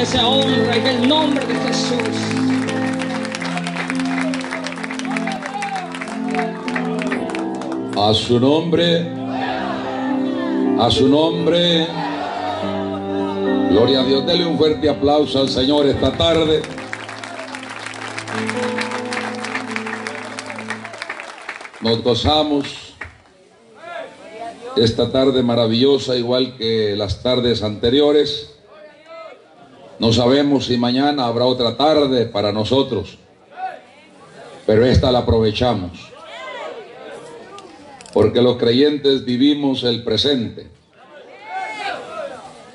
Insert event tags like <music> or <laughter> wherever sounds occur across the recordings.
esa honra en el nombre de Jesús. A su nombre, a su nombre. Gloria a Dios. Dele un fuerte aplauso al Señor esta tarde. Nos gozamos esta tarde maravillosa, igual que las tardes anteriores. No sabemos si mañana habrá otra tarde para nosotros, pero esta la aprovechamos. Porque los creyentes vivimos el presente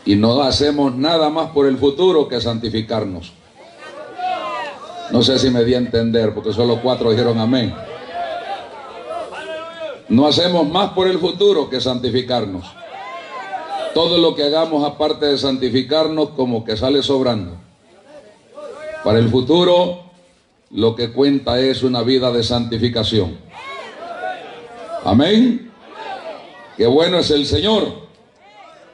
y no hacemos nada más por el futuro que santificarnos. No sé si me di a entender, porque solo cuatro dijeron amén. No hacemos más por el futuro que santificarnos. Todo lo que hagamos aparte de santificarnos como que sale sobrando. Para el futuro lo que cuenta es una vida de santificación. Amén. Qué bueno es el Señor.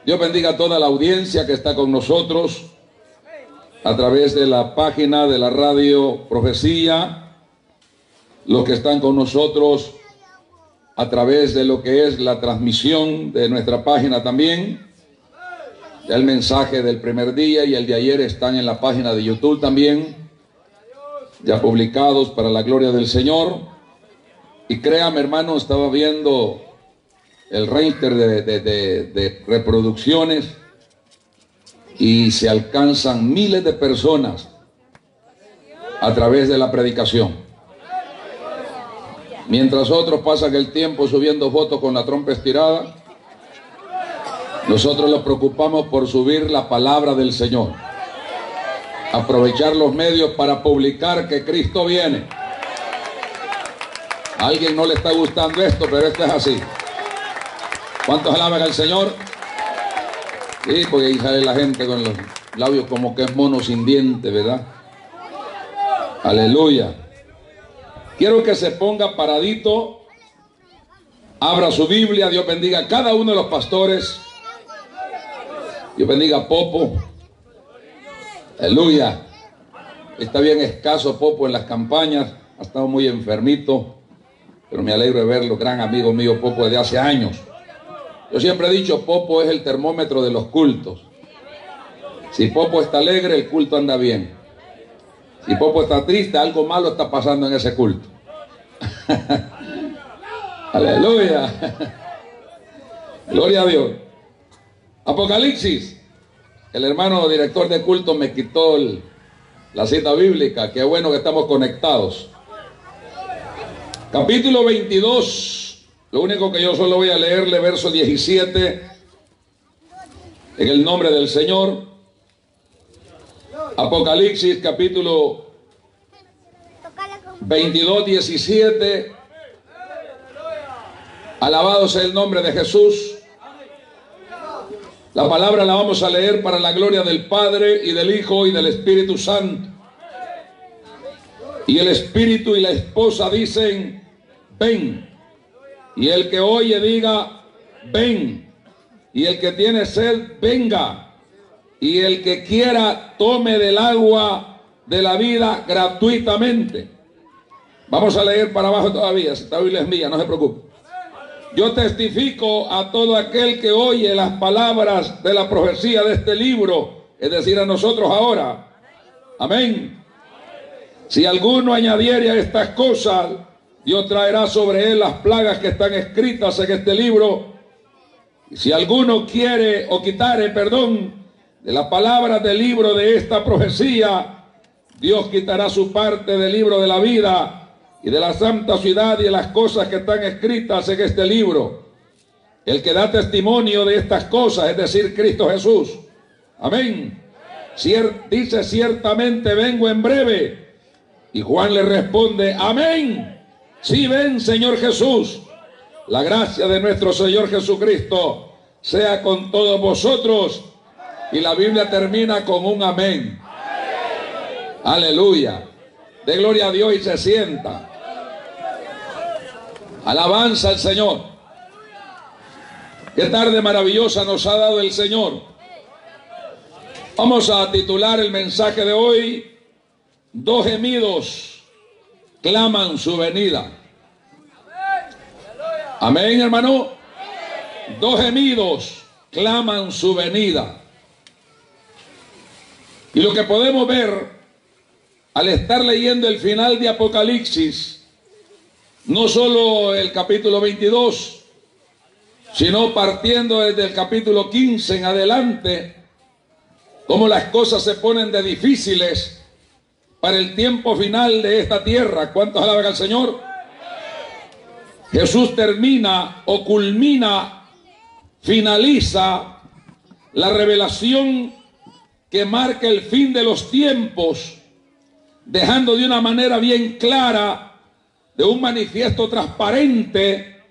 Dios bendiga a toda la audiencia que está con nosotros a través de la página de la radio Profecía, los que están con nosotros a través de lo que es la transmisión de nuestra página también. Ya el mensaje del primer día y el de ayer están en la página de YouTube también, ya publicados para la gloria del Señor. Y créame, hermano, estaba viendo el de, de, de, reproducciones y se alcanzan miles de personas a través de la predicación. Mientras otros pasan el tiempo subiendo fotos con la trompa estirada, nosotros nos preocupamos por subir la palabra del Señor. Aprovechar los medios para publicar que Cristo viene. A alguien no le está gustando esto, pero esto es así. ¿Cuántos alaban al Señor? Sí, porque ahí sale la gente con los labios como que es mono sin dientes, ¿verdad? Aleluya. Quiero que se ponga paradito, abra su Biblia, Dios bendiga a cada uno de los pastores. Dios bendiga a Popo. Aleluya. Está bien escaso Popo en las campañas, ha estado muy enfermito, pero me alegro de verlo, gran amigo mío Popo desde hace años. Yo siempre he dicho, Popo es el termómetro de los cultos. Si Popo está alegre, el culto anda bien. Si Popo está triste, algo malo está pasando en ese culto. <laughs> Aleluya. Gloria a Dios. Apocalipsis. El hermano director de culto me quitó la cita bíblica. Qué bueno que estamos conectados. Capítulo 22. Lo único que yo solo voy a leerle, verso 17. En el nombre del Señor. Apocalipsis capítulo 22, 17. Alabado sea el nombre de Jesús. La palabra la vamos a leer para la gloria del Padre y del Hijo y del Espíritu Santo. Y el Espíritu y la esposa dicen, ven. Y el que oye diga, ven. Y el que tiene sed, venga. Y el que quiera, tome del agua de la vida gratuitamente. Vamos a leer para abajo todavía. Esta Biblia es mía, no se preocupe. Yo testifico a todo aquel que oye las palabras de la profecía de este libro, es decir, a nosotros ahora. Amén. Si alguno añadiere a estas cosas, Dios traerá sobre él las plagas que están escritas en este libro. Y si alguno quiere o quitare, perdón, de la palabra del libro de esta profecía, Dios quitará su parte del libro de la vida y de la santa ciudad y de las cosas que están escritas en este libro. El que da testimonio de estas cosas, es decir, Cristo Jesús. Amén. Dice ciertamente vengo en breve. Y Juan le responde, amén. Si ven, Señor Jesús. La gracia de nuestro Señor Jesucristo sea con todos vosotros. Y la Biblia termina con un amén. Aleluya. De gloria a Dios y se sienta. Alabanza al Señor. Qué tarde maravillosa nos ha dado el Señor. Vamos a titular el mensaje de hoy, dos gemidos claman su venida. Amén, hermano. Dos gemidos claman su venida. Y lo que podemos ver al estar leyendo el final de Apocalipsis, no solo el capítulo 22, sino partiendo desde el capítulo 15 en adelante, cómo las cosas se ponen de difíciles para el tiempo final de esta tierra. ¿Cuántos alaban al Señor? Jesús termina o culmina, finaliza la revelación que marca el fin de los tiempos, dejando de una manera bien clara, de un manifiesto transparente,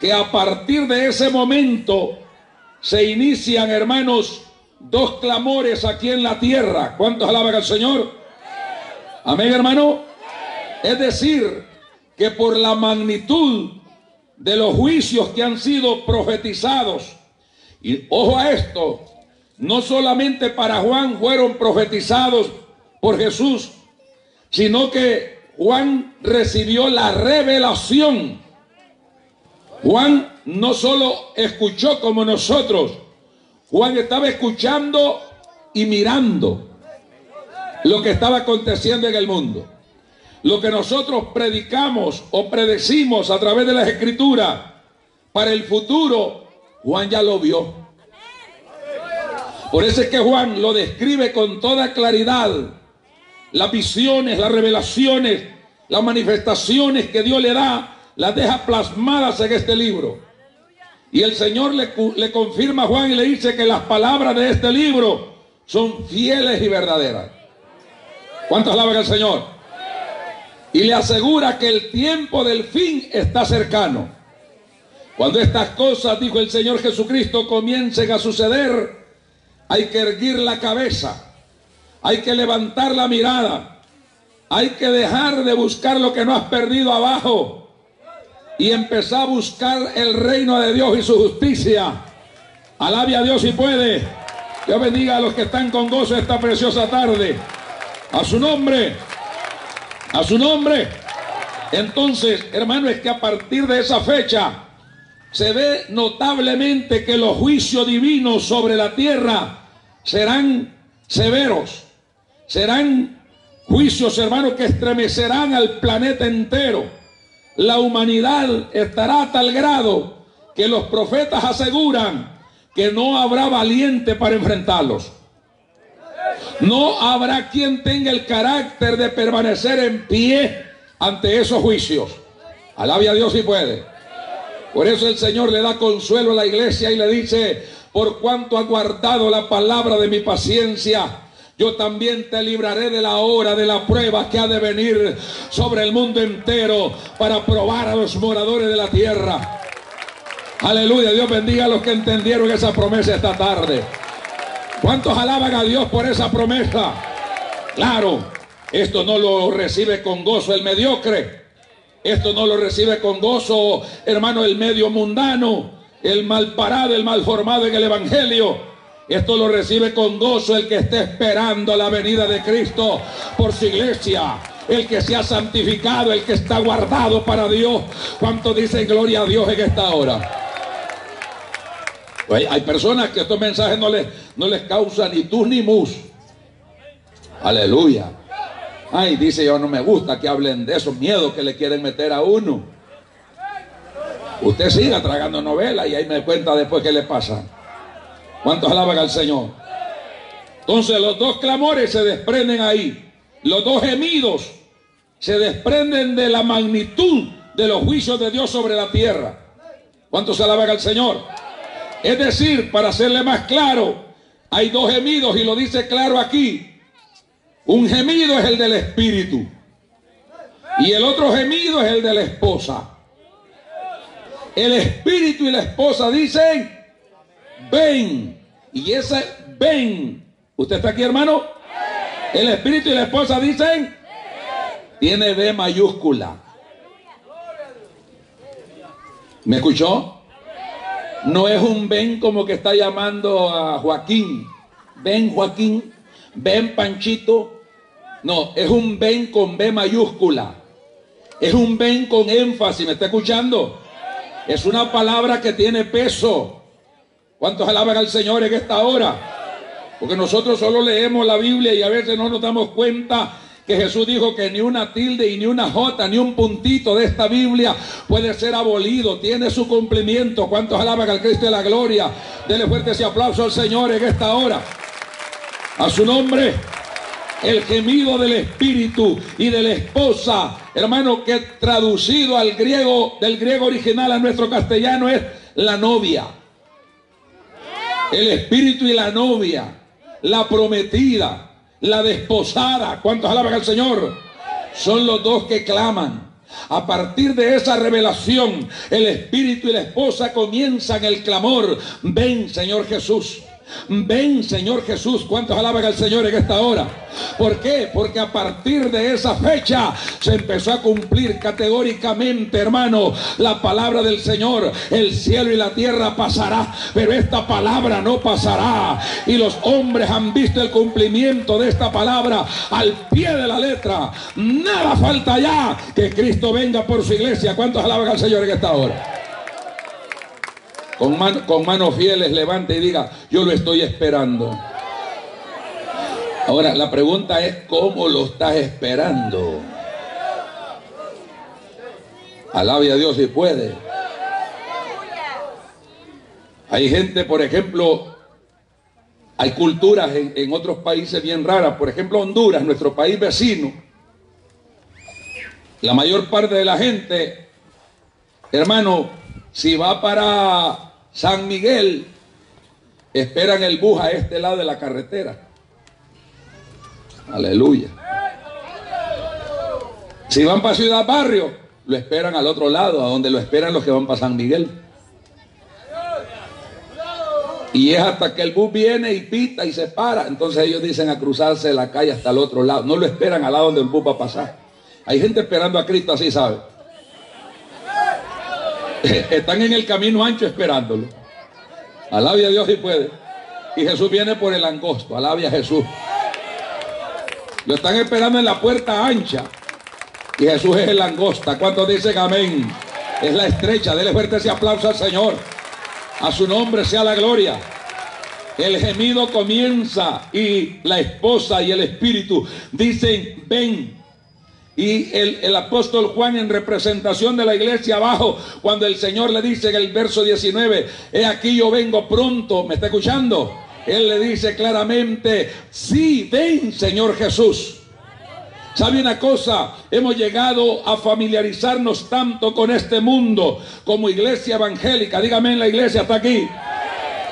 que a partir de ese momento se inician, hermanos, dos clamores aquí en la tierra. ¿Cuántos alaban al Señor? Amén, hermano. Es decir, que por la magnitud de los juicios que han sido profetizados, y ojo a esto, no solamente para Juan fueron profetizados por Jesús, sino que Juan recibió la revelación. Juan no solo escuchó como nosotros, Juan estaba escuchando y mirando lo que estaba aconteciendo en el mundo. Lo que nosotros predicamos o predecimos a través de las escrituras para el futuro, Juan ya lo vio. Por eso es que Juan lo describe con toda claridad. Las visiones, las revelaciones, las manifestaciones que Dios le da, las deja plasmadas en este libro. Y el Señor le, le, confirma a Juan y le dice que las palabras de este libro son fieles y verdaderas. ¿Cuántas alaban al Señor? Y le asegura que el tiempo del fin está cercano. Cuando estas cosas, dijo el Señor Jesucristo, comiencen a suceder, hay que erguir la cabeza, hay que levantar la mirada, hay que dejar de buscar lo que no has perdido abajo y empezar a buscar el reino de Dios y su justicia. Alabe a Dios si puede. Dios bendiga a los que están con gozo esta preciosa tarde. A su nombre. A su nombre. Entonces, hermano, es que a partir de esa fecha se ve notablemente que los juicios divinos sobre la tierra serán severos. Serán juicios, hermano, que estremecerán al planeta entero la humanidad estará a tal grado que los profetas aseguran que no habrá valiente para enfrentarlos. No habrá quien tenga el carácter de permanecer en pie ante esos juicios. Alabe a Dios si puede. Por eso el Señor le da consuelo a la iglesia y le dice, por cuanto ha guardado la palabra de mi paciencia, yo también te libraré de la hora de la prueba que ha de venir sobre el mundo entero para probar a los moradores de la tierra. Aleluya, Dios bendiga a los que entendieron esa promesa esta tarde. ¿Cuántos alaban a Dios por esa promesa? Claro, esto no lo recibe con gozo el mediocre. Esto no lo recibe con gozo, hermano, el medio mundano, el mal parado, el mal formado en el Evangelio. Esto lo recibe con gozo el que esté esperando la venida de Cristo por su iglesia. El que se ha santificado, el que está guardado para Dios. ¿Cuánto dicen gloria a Dios en esta hora? Hay personas que estos mensajes no les, no les causan ni tus ni mus. Aleluya. Ay, dice yo no me gusta que hablen de esos miedos que le quieren meter a uno. Usted siga tragando novela y ahí me cuenta después qué le pasa. ¿Cuántos alaban al Señor? Entonces los dos clamores se desprenden ahí. Los dos gemidos se desprenden de la magnitud de los juicios de Dios sobre la tierra. ¿Cuántos alaban al Señor? Es decir, para hacerle más claro, hay dos gemidos y lo dice claro aquí. Un gemido es el del espíritu y el otro gemido es el de la esposa. El espíritu y la esposa dicen, ven. Y ese ven. ¿Usted está aquí, hermano? El espíritu y la esposa dicen, tiene B mayúscula. ¿Me escuchó? No es un ven como que está llamando a Joaquín. ven Joaquín, ven Panchito. No, es un ven con B mayúscula. Es un ven con énfasis, ¿me está escuchando? Es una palabra que tiene peso. ¿Cuántos alaban al Señor en esta hora? Porque nosotros solo leemos la Biblia y a veces no nos damos cuenta que Jesús dijo que ni una tilde y ni una jota, ni un puntito de esta Biblia puede ser abolido. Tiene su cumplimiento. ¿Cuántos alaban al Cristo de la gloria? Dele fuerte ese aplauso al Señor en esta hora. A su nombre. El gemido del espíritu y de la esposa, hermano, que traducido al griego, del griego original a nuestro castellano es la novia. El espíritu y la novia, la prometida la desposada. ¿Cuántos alaban al Señor? Son los dos que claman. A partir de esa revelación, el espíritu y la esposa comienzan el clamor. Ven, Señor Jesús. Ven, Señor Jesús. ¿Cuántos alaban al Señor en esta hora? ¿Por qué? Porque a partir de esa fecha se empezó a cumplir categóricamente, hermano, la palabra del Señor. El cielo y la tierra pasará, pero esta palabra no pasará. Y los hombres han visto el cumplimiento de esta palabra al pie de la letra. Nada falta ya que Cristo venga por su iglesia. ¿Cuántos alaban al Señor en esta hora? Con, manos fieles levante y diga, yo lo estoy esperando. Ahora, la pregunta es, ¿cómo lo estás esperando? Alabe a Dios si puede. Hay gente, por ejemplo, hay culturas en, otros países bien raras. Por ejemplo, Honduras, nuestro país vecino. La mayor parte de la gente, hermano, si va para San Miguel, esperan el bus a este lado de la carretera. Aleluya. Si van para Ciudad Barrio, lo esperan al otro lado, a donde lo esperan los que van para San Miguel. Y es hasta que el bus viene y pita y se para. Entonces ellos dicen a cruzarse la calle hasta el otro lado. No lo esperan al lado donde el bus va a pasar. Hay gente esperando a Cristo así, ¿sabe? <laughs> Están en el camino ancho esperándolo. Alabia a Dios y puede. Y Jesús viene por el angosto. Alabia a Jesús. Lo están esperando en la puerta ancha. Y Jesús es el langosta. ¿Cuántos dicen amén? Es la estrecha. Dele fuerte ese aplauso al Señor. A su nombre sea la gloria. El gemido comienza y la esposa y el espíritu dicen, ven, y el, apóstol Juan en representación de la iglesia abajo, cuando el Señor le dice en el verso 19, he aquí yo vengo pronto, ¿me está escuchando? Él le dice claramente, sí, ven Señor Jesús. ¿Sabe una cosa? Hemos llegado a familiarizarnos tanto con este mundo como iglesia evangélica. Dígame en la iglesia, hasta aquí.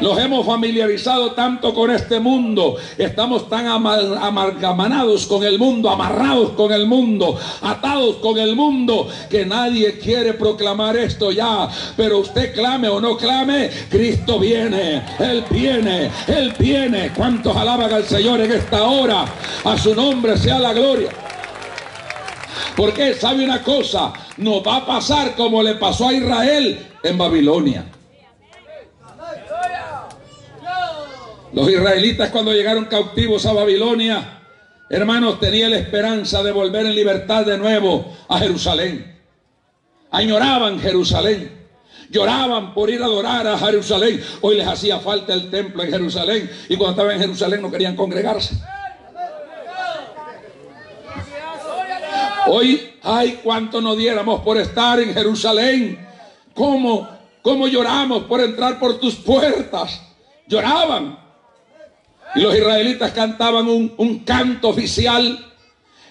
Los hemos familiarizado tanto con este mundo. Estamos tan amargamanados con el mundo, amarrados con el mundo, atados con el mundo, que nadie quiere proclamar esto ya. Pero usted clame o no clame, Cristo viene. Él viene, Él viene. ¿Cuántos alaban al Señor en esta hora? A su nombre sea la gloria. Porque sabe una cosa, no va a pasar como le pasó a Israel en Babilonia. Los israelitas cuando llegaron cautivos a Babilonia, hermanos, tenían la esperanza de volver en libertad de nuevo a Jerusalén. Añoraban Jerusalén. Lloraban por ir a adorar a Jerusalén. Hoy les hacía falta el templo en Jerusalén. Y cuando estaban en Jerusalén no querían congregarse. Hoy, ay, cuánto nos diéramos por estar en Jerusalén. ¿Cómo, cómo lloramos por entrar por tus puertas? Lloraban. Y los israelitas cantaban un, canto oficial,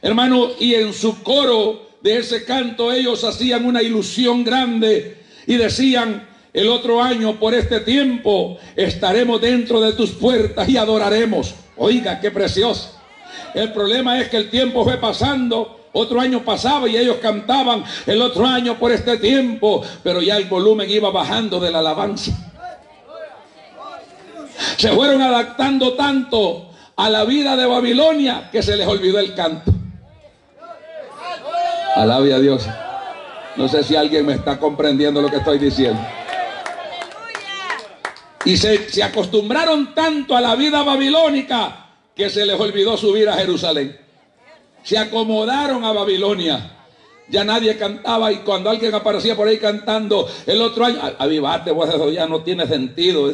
hermano, y en su coro de ese canto ellos hacían una ilusión grande y decían, el otro año por este tiempo estaremos dentro de tus puertas y adoraremos. Oiga, qué precioso. El problema es que el tiempo fue pasando, otro año pasaba y ellos cantaban el otro año por este tiempo, pero ya el volumen iba bajando de la alabanza. Se fueron adaptando tanto a la vida de Babilonia que se les olvidó el canto. Alabe a Dios. No sé si alguien me está comprendiendo lo que estoy diciendo. Y se, se acostumbraron tanto a la vida babilónica que se les olvidó subir a Jerusalén. Se acomodaron a Babilonia. Ya nadie cantaba y cuando alguien aparecía por ahí cantando el otro año, avivate, vos eso ya no tiene sentido.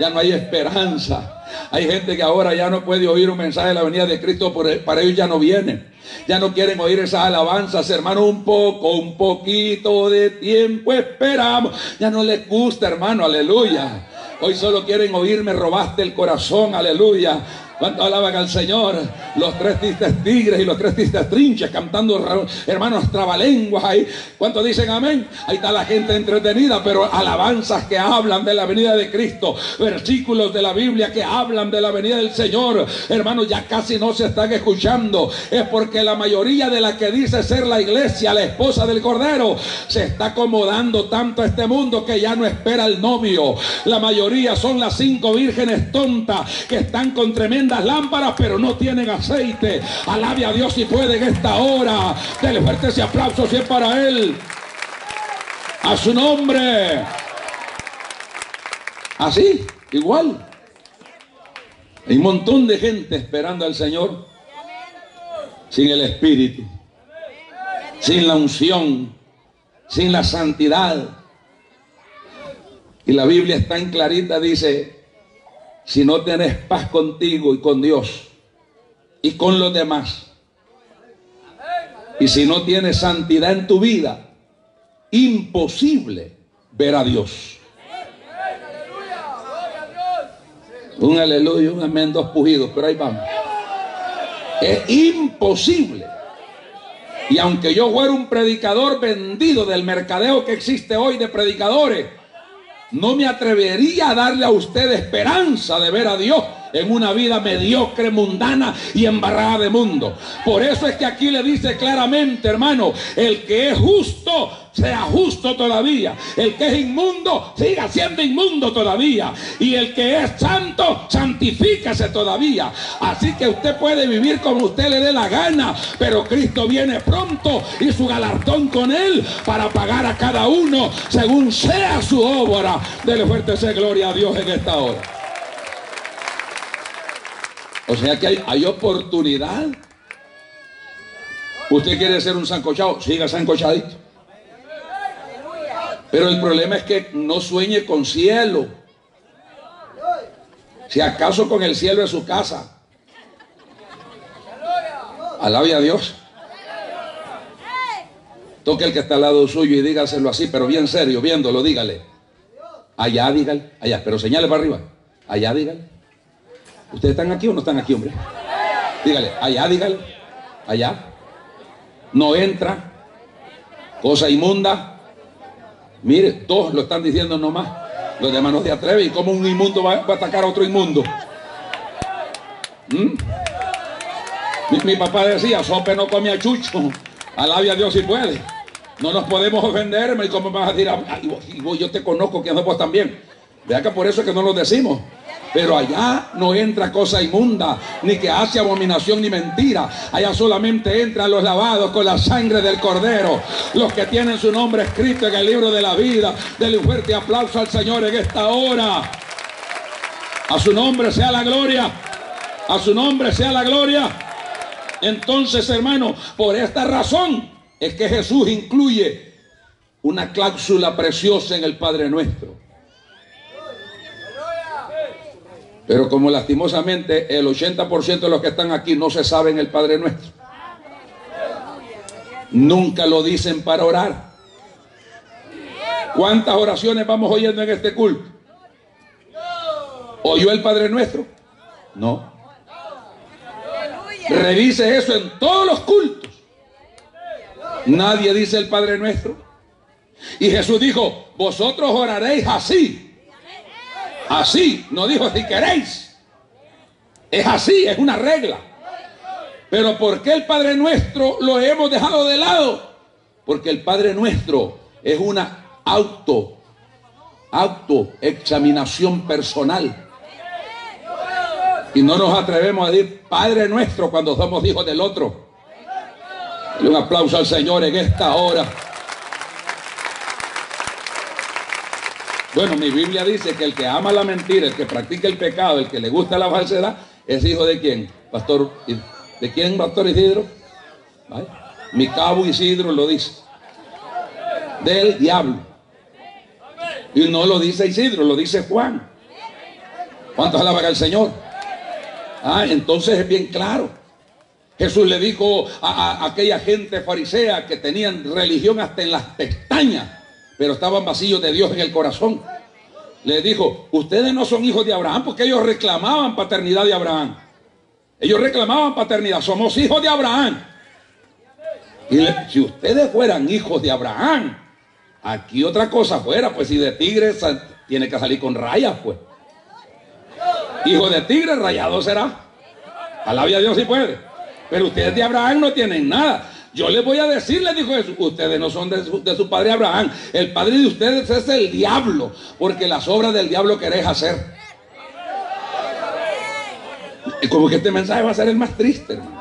Ya no hay esperanza. Hay gente que ahora ya no puede oír un mensaje de la venida de Cristo, para ellos ya no viene. Ya no quieren oír esas alabanzas, hermano, un poco, un poquito de tiempo esperamos. Ya no les gusta, hermano, aleluya. Hoy solo quieren oírme, robaste el corazón, aleluya. ¿Cuánto alaban al Señor? Los tres tristes tigres y los tres tristes trinches cantando, hermanos, trabalenguas ahí. ¿Cuánto dicen amén? Ahí está la gente entretenida, pero alabanzas que hablan de la venida de Cristo. Versículos de la Biblia que hablan de la venida del Señor. Hermanos, ya casi no se están escuchando. Es porque la mayoría de la que dice ser la iglesia, la esposa del Cordero, se está acomodando tanto a este mundo que ya no espera el novio. La mayoría son las cinco vírgenes tontas que están con tremenda lámparas, pero no tienen aceite. Alabe a Dios si puede en esta hora. Dele fuerte ese aplauso si es para Él. A su nombre. Así, igual. Hay un montón de gente esperando al Señor sin el Espíritu, sin la unción, sin la santidad. Y la Biblia está en clarita, dice, si no tienes paz contigo y con Dios y con los demás. Y si no tienes santidad en tu vida, imposible ver a Dios. Un aleluya, un amén, dos pujidos, pero ahí vamos. Es imposible. Y aunque yo fuera un predicador vendido del mercadeo que existe hoy de predicadores, no me atrevería a darle a usted esperanza de ver a Dios en una vida mediocre, mundana y embarrada de mundo. Por eso es que aquí le dice claramente, hermano, el que es justo, sea justo todavía. El que es inmundo, siga siendo inmundo todavía. Y el que es santo, santifícase todavía. Así que usted puede vivir como usted le dé la gana, pero Cristo viene pronto y su galardón con él para pagar a cada uno según sea su obra. Dele fuerte esa gloria a Dios en esta hora. O sea que hay, oportunidad. Usted quiere ser un sancochado, siga sancochadito. Pero el problema es que no sueñe con cielo. Si acaso con el cielo de su casa. Alabe a Dios. Toque el que está al lado suyo y dígaselo así, pero bien serio, viéndolo, dígale. Allá, dígale. Allá, pero señale para arriba. Allá, dígale. ¿Ustedes están aquí o no están aquí, hombre? Dígale, allá, dígale, allá. No entra, cosa inmunda. Mire, todos lo están diciendo nomás. Los demás no se atreven. ¿Y cómo un inmundo va, a atacar a otro inmundo? ¿Mm? Mi, papá decía, sope no come a chucho. Alabe a Dios si puede. No nos podemos ofenderme. ¿Y cómo vas a decir? yo te conozco, que vos también. Vea que por eso es que no lo decimos. Pero allá no entra cosa inmunda, ni que hace abominación ni mentira. Allá solamente entran los lavados con la sangre del cordero. Los que tienen su nombre escrito en el libro de la vida. Denle un fuerte aplauso al Señor en esta hora. A su nombre sea la gloria. A su nombre sea la gloria. Entonces, hermano, por esta razón es que Jesús incluye una cláusula preciosa en el Padre Nuestro. Pero como lastimosamente el 80% de los que están aquí no se saben el Padre Nuestro. Nunca lo dicen para orar. ¿Cuántas oraciones vamos oyendo en este culto? ¿Oyó el Padre Nuestro? No. Revise eso en todos los cultos. Nadie dice el Padre Nuestro. Y Jesús dijo, vosotros oraréis así. Así, no dijo si queréis. Es así, es una regla. Pero ¿por qué el Padre Nuestro lo hemos dejado de lado? Porque el Padre Nuestro es una auto, autoexaminación personal. Y no nos atrevemos a decir Padre Nuestro cuando somos hijos del otro. un aplauso al Señor en esta hora. Bueno, mi Biblia dice que el que ama la mentira, el que practica el pecado, el que le gusta la falsedad, es hijo de quién? Pastor, ¿de quién, Pastor Isidro? Mi cabo Isidro lo dice. Del diablo. Y no lo dice Isidro, lo dice Juan. ¿Cuántos alaban al Señor? Ah, entonces es bien claro. Jesús le dijo a, aquella gente farisea que tenían religión hasta en las pestañas, pero estaban vacíos de Dios en el corazón. Le dijo, ustedes no son hijos de Abraham porque ellos reclamaban paternidad de Abraham. Ellos reclamaban paternidad, somos hijos de Abraham. Y si ustedes fueran hijos de Abraham, aquí otra cosa fuera, pues si de tigre tiene que salir con rayas, pues. Hijo de tigre rayado será. Alabia a Dios si puede. Pero ustedes de Abraham no tienen nada. Yo les voy a decir, le dijo Jesús, ustedes no son de su, padre Abraham. El padre de ustedes es el diablo, porque las obras del diablo querés hacer. Como que este mensaje va a ser el más triste, hermano.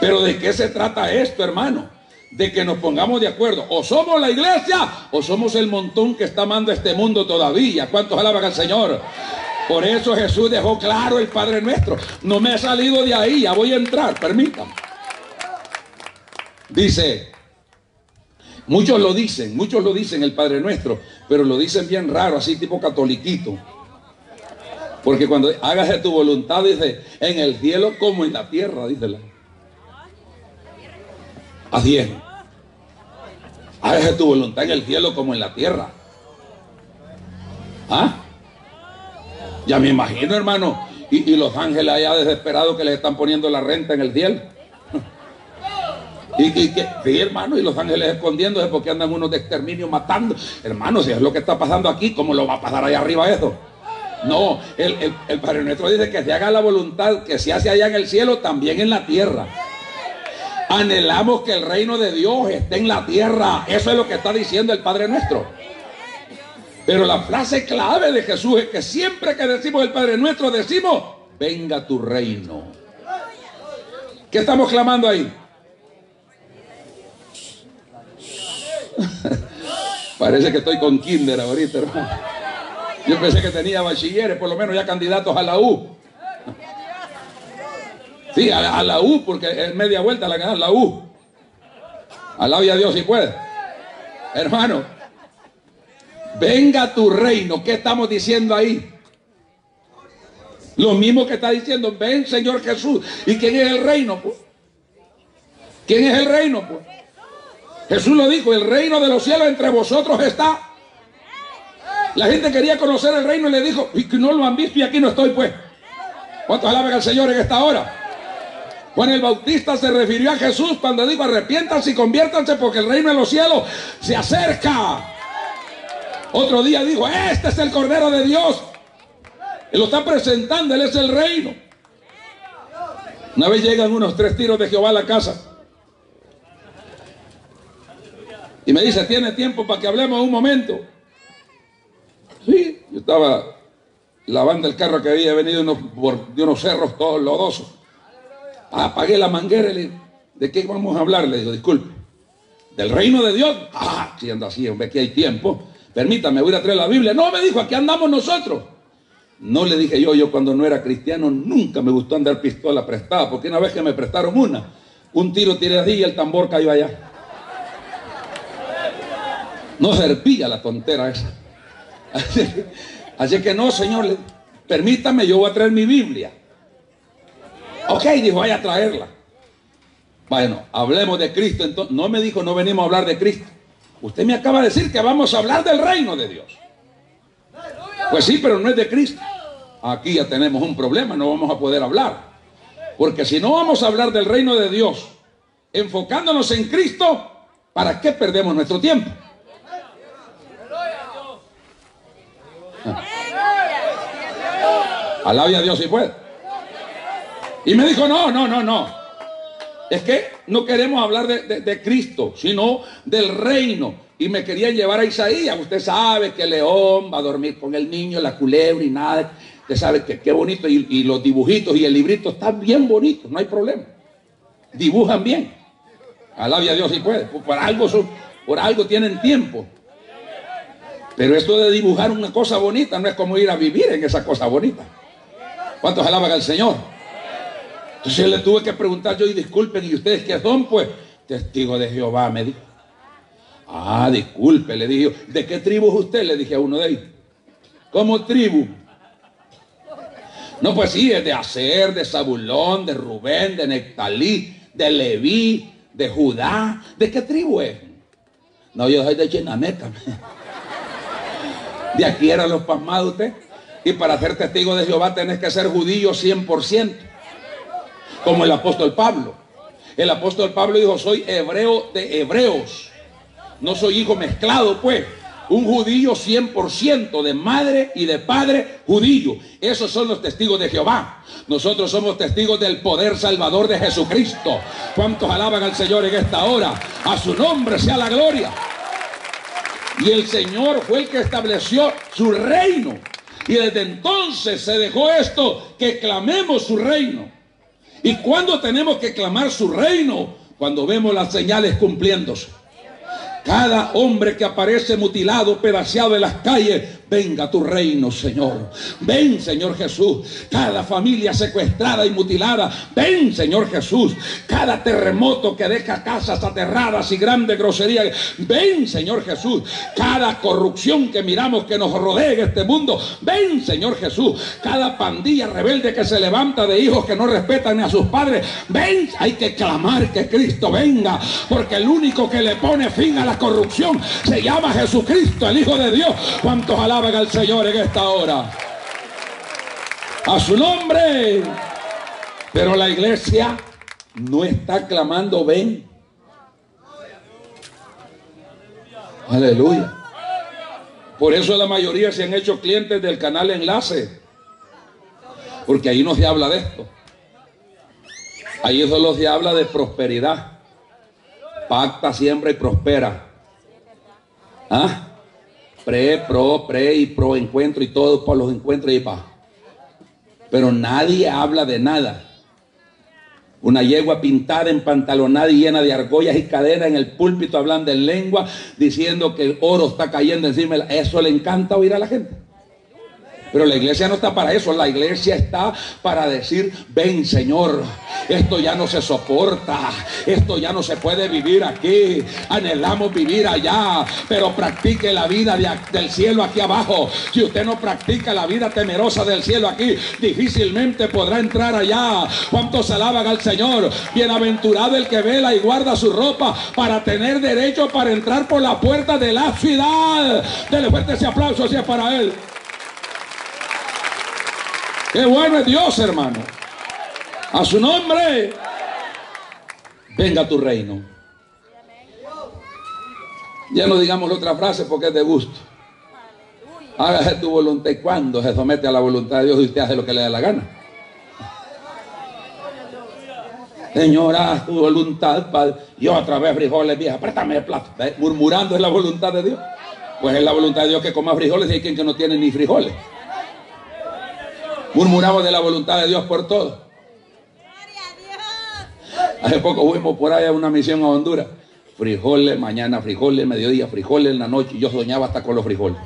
Pero ¿de qué se trata esto, hermano? De que nos pongamos de acuerdo. O somos la iglesia o somos el montón que está amando este mundo todavía. ¿Cuántos alaban al Señor? Por eso Jesús dejó claro el Padre Nuestro. No me he salido de ahí, ya voy a entrar, permítanme. Dice, muchos lo dicen, muchos lo dicen el Padre Nuestro, pero lo dicen bien raro, así tipo catoliquito. Porque cuando hagas de tu voluntad, dice, en el cielo como en la tierra, dice la. Así es. Hagas tu voluntad en el cielo como en la tierra. ¿Ah? Ya me imagino, hermano. Y, los ángeles allá desesperados que les están poniendo la renta en el cielo. Y, que, sí, hermano, y los ángeles escondiéndose porque andan unos de exterminio matando. Hermano, si es lo que está pasando aquí, ¿cómo lo va a pasar allá arriba eso? No, el, el, Padre Nuestro dice que se haga la voluntad que se hace allá en el cielo, también en la tierra. Anhelamos que el reino de Dios esté en la tierra. Eso es lo que está diciendo el Padre Nuestro. Pero la frase clave de Jesús es que siempre que decimos el Padre Nuestro, decimos, venga tu reino. ¿Qué estamos clamando ahí? <laughs> Parece que estoy con Kinder ahorita, hermano. Yo pensé que tenía bachilleres, por lo menos ya candidatos a la U. Sí, a, la U, porque es media vuelta la ganar la U. Alabia a Dios si puede. Hermano, Venga tu reino. ¿Qué estamos diciendo ahí? Lo mismo que está diciendo, ven Señor Jesús. ¿Y quién es el reino? Pues? ¿Quién es el reino? Pues? Jesús lo dijo, el reino de los cielos entre vosotros está. La gente quería conocer el reino y le dijo, y que no lo han visto y aquí no estoy pues. ¿Cuántos alaban al Señor en esta hora? Juan el Bautista se refirió a Jesús cuando dijo, arrepiéntanse y conviértanse porque el reino de los cielos se acerca. Otro día dijo, este es el Cordero de Dios. Él lo está presentando, Él es el reino. Una vez llegan unos tres tiros de Jehová a la casa. Y me dice, ¿tiene tiempo para que hablemos un momento? Sí, yo estaba lavando el carro que había venido de unos cerros todos lodosos. Apagué la manguera y le ¿de qué vamos a hablar? Le digo, disculpe. ¿Del reino de Dios? Ah, si así, hombre, aquí hay tiempo. Permítame, voy a traer la Biblia. No, me dijo, aquí andamos nosotros. No le dije yo, yo cuando no era cristiano nunca me gustó andar pistola prestada, porque una vez que me prestaron una, un tiro tiré allí y el tambor cayó allá. No servía la tontera esa. Así, que no, Señor, permítame, yo voy a traer mi Biblia. Ok, dijo, vaya a traerla. Bueno, hablemos de Cristo. Entonces, no me dijo, no venimos a hablar de Cristo. Usted me acaba de decir que vamos a hablar del reino de Dios. Pues sí, pero no es de Cristo. Aquí ya tenemos un problema, no vamos a poder hablar. Porque si no vamos a hablar del reino de Dios, enfocándonos en Cristo, ¿para qué perdemos nuestro tiempo? Alabe a Dios si puede. Y me dijo, no, no, no, no. Es que no queremos hablar de, Cristo, sino del reino. Y me querían llevar a Isaías. Usted sabe que el león va a dormir con el niño, la culebra y nada. Usted sabe que qué bonito. Y, los dibujitos y el librito están bien bonitos, no hay problema. Dibujan bien. Alabia a Dios si puede. Por, algo, por algo tienen tiempo. Pero esto de dibujar una cosa bonita no es como ir a vivir en esa cosa bonita. ¿Cuántos alaban al Señor? Entonces le tuve que preguntar yo y disculpen, ¿y ustedes qué son? Pues testigo de Jehová, me dijo. Ah, disculpe, le dije, ¿de qué tribu es usted? Le dije a uno de ellos. ¿Cómo tribu? No, pues sí, es de Aser, de Zabulón, de Rubén, de Nectalí, de Leví, de Judá. ¿De qué tribu es? No, yo soy de Chinameca. <laughs> De aquí eran los pasmados usted. Y para ser testigo de Jehová tenés que ser judío 100%. Como el apóstol Pablo. El apóstol Pablo dijo, soy hebreo de hebreos. No soy hijo mezclado, pues. Un judío 100% de madre y de padre judío. Esos son los testigos de Jehová. Nosotros somos testigos del poder salvador de Jesucristo. ¿Cuántos alaban al Señor en esta hora? A su nombre sea la gloria. Y el Señor fue el que estableció su reino. Y desde entonces se dejó esto, que clamemos su reino. ¿Y cuándo tenemos que clamar su reino? Cuando vemos las señales cumpliéndose. Cada hombre que aparece mutilado, pedaceado en las calles, venga tu reino, Señor. Ven, Señor Jesús. Cada familia secuestrada y mutilada, ven, Señor Jesús. Cada terremoto que deja casas aterradas y grandes groserías, ven, Señor Jesús. Cada corrupción que miramos que nos rodea en este mundo, ven, Señor Jesús. Cada pandilla rebelde que se levanta de hijos que no respetan ni a sus padres, ven, hay que clamar que Cristo venga, porque el único que le pone fin a la corrupción se llama Jesucristo, el Hijo de Dios. ¿Cuántos alaban al Señor en esta hora? A su nombre. Pero la iglesia no está clamando ven. Aleluya. Por eso la mayoría se han hecho clientes del canal Enlace. Porque ahí no se habla de esto. Ahí solo se habla de prosperidad. Pacta, siembra y prospera. ¿Ah? Pre, pro, pre y pro encuentro y todo por los encuentros y pa. Pero nadie habla de nada. Una yegua pintada, empantalonada y llena de argollas y cadenas en el púlpito hablando en lengua, diciendo que el oro está cayendo encima. Eso le encanta oír a la gente. Pero la iglesia no está para eso, la iglesia está para decir, ven Señor, esto ya no se soporta, esto ya no se puede vivir aquí, anhelamos vivir allá, pero practique la vida del cielo aquí abajo. Si usted no practica la vida temerosa del cielo aquí, difícilmente podrá entrar allá. ¿Cuántos alaban al Señor? Bienaventurado el que vela y guarda su ropa para tener derecho para entrar por la puerta de la ciudad. Dele fuerte ese aplauso si es para él. Qué bueno es Dios, hermano. A su nombre. Venga tu reino. Ya no digamos otra frase porque es de gusto. Hágase tu voluntad y cuando se somete a la voluntad de Dios y usted hace lo que le da la gana. Señora, tu voluntad, Padre. Y otra vez frijoles vieja, préstame el plato. Murmurando es la voluntad de Dios. Pues es la voluntad de Dios que coma frijoles y hay quien que no tiene ni frijoles. Murmuramos de la voluntad de Dios por todo. Hace poco fuimos por allá a una misión a Honduras. Frijoles, mañana frijoles, mediodía frijoles, en la noche. Yo soñaba hasta con los frijoles.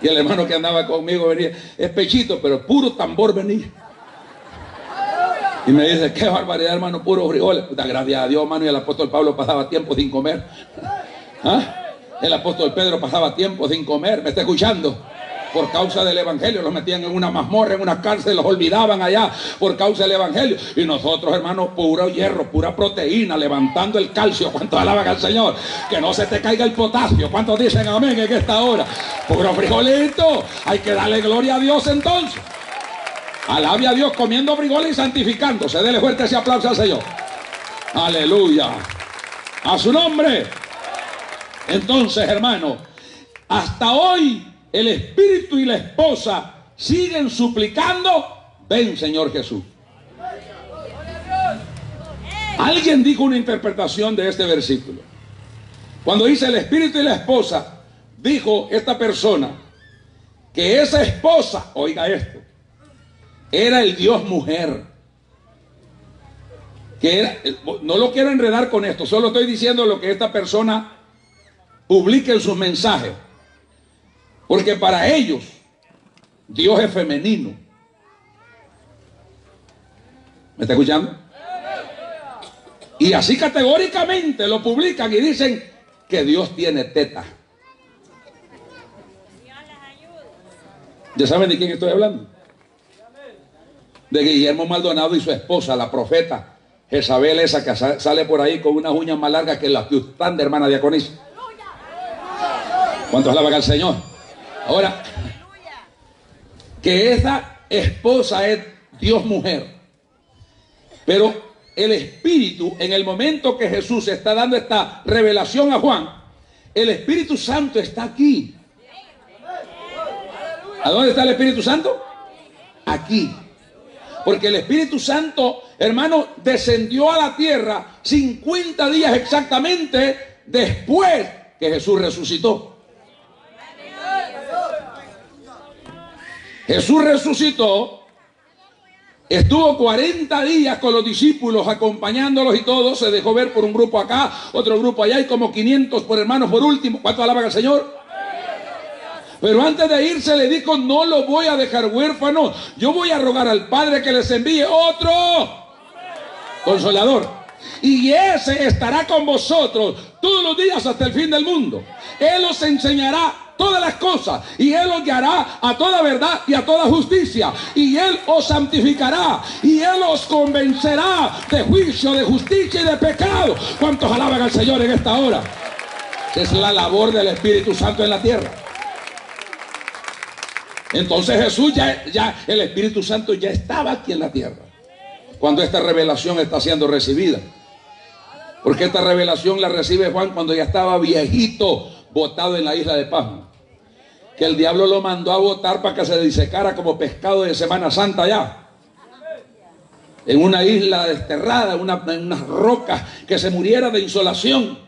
Y el hermano que andaba conmigo venía, es pechito, pero puro tambor venía. Y me dice, qué barbaridad, hermano, puro frijoles. Gracias a Dios, hermano, y el apóstol Pablo pasaba tiempo sin comer. ¿Ah? El apóstol Pedro pasaba tiempo sin comer. ¿Me está escuchando? Por causa del Evangelio. Los metían en una mazmorra, en una cárcel, los olvidaban allá por causa del Evangelio. Y nosotros, hermanos, puro hierro, pura proteína, levantando el calcio. ¿Cuántos alaban al Señor? Que no se te caiga el potasio. ¿Cuántos dicen amén en esta hora? Puro frijolito. Hay que darle gloria a Dios entonces. Alabe a Dios comiendo frijoles y santificándose. Dele fuerte ese aplauso al Señor. Aleluya. A su nombre. Entonces, hermano, hasta hoy el espíritu y la esposa siguen suplicando, ven Señor Jesús. Alguien dijo una interpretación de este versículo. Cuando dice el espíritu y la esposa, dijo esta persona que esa esposa, oiga esto, era el Dios mujer. Que no lo quiero enredar con esto, solo estoy diciendo lo que esta persona publica en sus mensajes Porque para ellos Dios es femenino. ¿Me está escuchando? Y así categóricamente lo publican y dicen que Dios tiene teta. ¿Ya saben de quién estoy hablando? De Guillermo Maldonado y su esposa, la profeta Jezabel, esa que sale por ahí con unas uñas más largas que las que de hermana diaconisa. ¿Cuántos alaban al Señor? Ahora, que esa esposa es Dios mujer. Pero el Espíritu, en el momento que Jesús está dando esta revelación a Juan, el Espíritu Santo está aquí. ¿A dónde está el Espíritu Santo? Aquí. Porque el Espíritu Santo, hermano, descendió a la tierra 50 días exactamente después que Jesús resucitó. Jesús resucitó, estuvo 40 días con los discípulos acompañándolos y todo, se dejó ver por un grupo acá, otro grupo allá y como 500 por hermanos por último. ¿Cuánto alaban al Señor? Pero antes de irse le dijo, no lo voy a dejar huérfano, yo voy a rogar al Padre que les envíe otro consolador. Y ese estará con vosotros todos los días hasta el fin del mundo. Él os enseñará todas las cosas y Él os guiará a toda verdad y a toda justicia y Él os santificará y Él os convencerá de juicio, de justicia y de pecado. ¿Cuántos alaban al Señor en esta hora? Es la labor del Espíritu Santo en la tierra. Entonces Jesús ya, ya, el Espíritu Santo ya estaba aquí en la tierra. Cuando esta revelación está siendo recibida. Porque esta revelación la recibe Juan cuando ya estaba viejito, botado en la isla de Pasmo. Que el diablo lo mandó a botar para que se disecara como pescado de Semana Santa allá. En una isla desterrada, en unas rocas, que se muriera de insolación.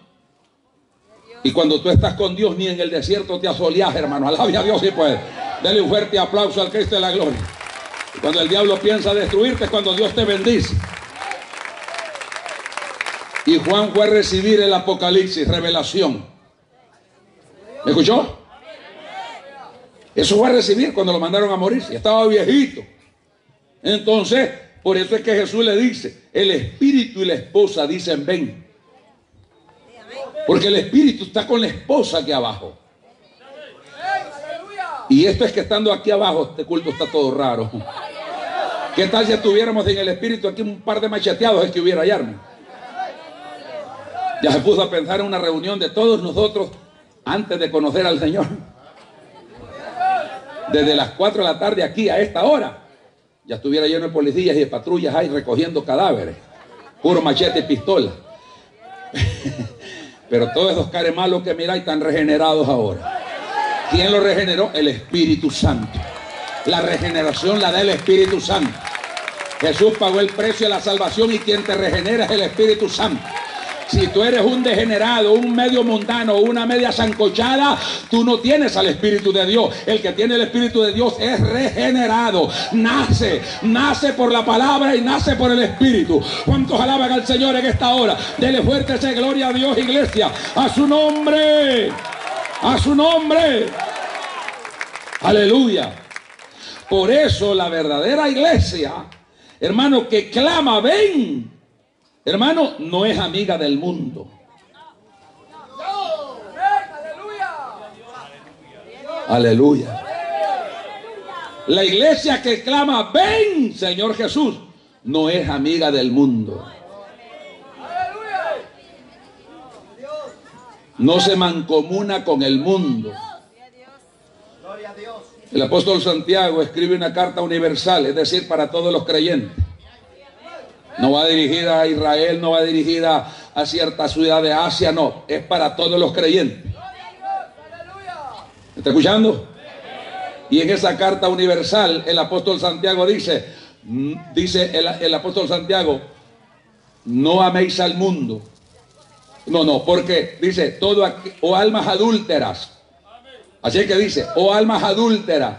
Y cuando tú estás con Dios, ni en el desierto te asoleas, hermano. Alabe a Dios si puede. Dale un fuerte aplauso al Cristo de la gloria. Y cuando el diablo piensa destruirte, es cuando Dios te bendice. Y Juan fue a recibir el Apocalipsis, revelación. ¿Me escuchó? Eso fue a recibir cuando lo mandaron a morir. Estaba viejito. Entonces, por eso es que Jesús le dice, el espíritu y la esposa dicen ven. Porque el espíritu está con la esposa aquí abajo. Y esto es que estando aquí abajo, este culto está todo raro. ¿Qué tal si estuviéramos en el espíritu aquí un par de macheteados es que hubiera allá? Ya se puso a pensar en una reunión de todos nosotros antes de conocer al Señor. Desde las 4 de la tarde aquí a esta hora. Ya estuviera lleno de policías y de patrullas ahí recogiendo cadáveres. Puro machete y pistola. <laughs> Pero todos esos cares malos que miráis están regenerados ahora. ¿Quién lo regeneró? El Espíritu Santo. La regeneración la da el Espíritu Santo. Jesús pagó el precio de la salvación y quien te regenera es el Espíritu Santo. Si tú eres un degenerado, un medio mundano, una media zancochada, tú no tienes al Espíritu de Dios. El que tiene el Espíritu de Dios es regenerado. Nace, nace por la palabra y nace por el Espíritu. ¿Cuántos alaban al Señor en esta hora? Dele fuerte esa gloria a Dios, iglesia. A su nombre. A su nombre. Aleluya. Por eso la verdadera iglesia, hermano, que clama, ven. Hermano, no es amiga del mundo. Aleluya. La iglesia que clama, ven, Señor Jesús, no es amiga del mundo. No se mancomuna con el mundo. El apóstol Santiago escribe una carta universal, es decir, para todos los creyentes. No va dirigida a Israel, no va dirigida a cierta ciudad de Asia, no, es para todos los creyentes. ¿Está escuchando? Y en esa carta universal el apóstol Santiago dice, mm, dice el, el apóstol Santiago, no améis al mundo. No, no, porque dice, todo aquí, o almas adúlteras. Así que dice, o almas adúlteras.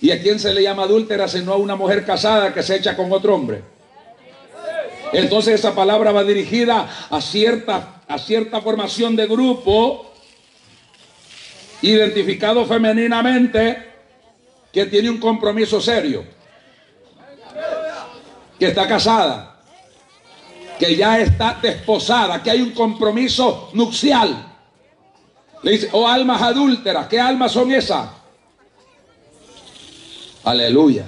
¿Y a quién se le llama adúltera sino a una mujer casada que se echa con otro hombre? Entonces esa palabra va dirigida a cierta, a cierta formación de grupo identificado femeninamente, que tiene un compromiso serio, que está casada, que ya está desposada, que hay un compromiso nupcial. Le dice, oh almas adúlteras, ¿qué almas son esas? Aleluya.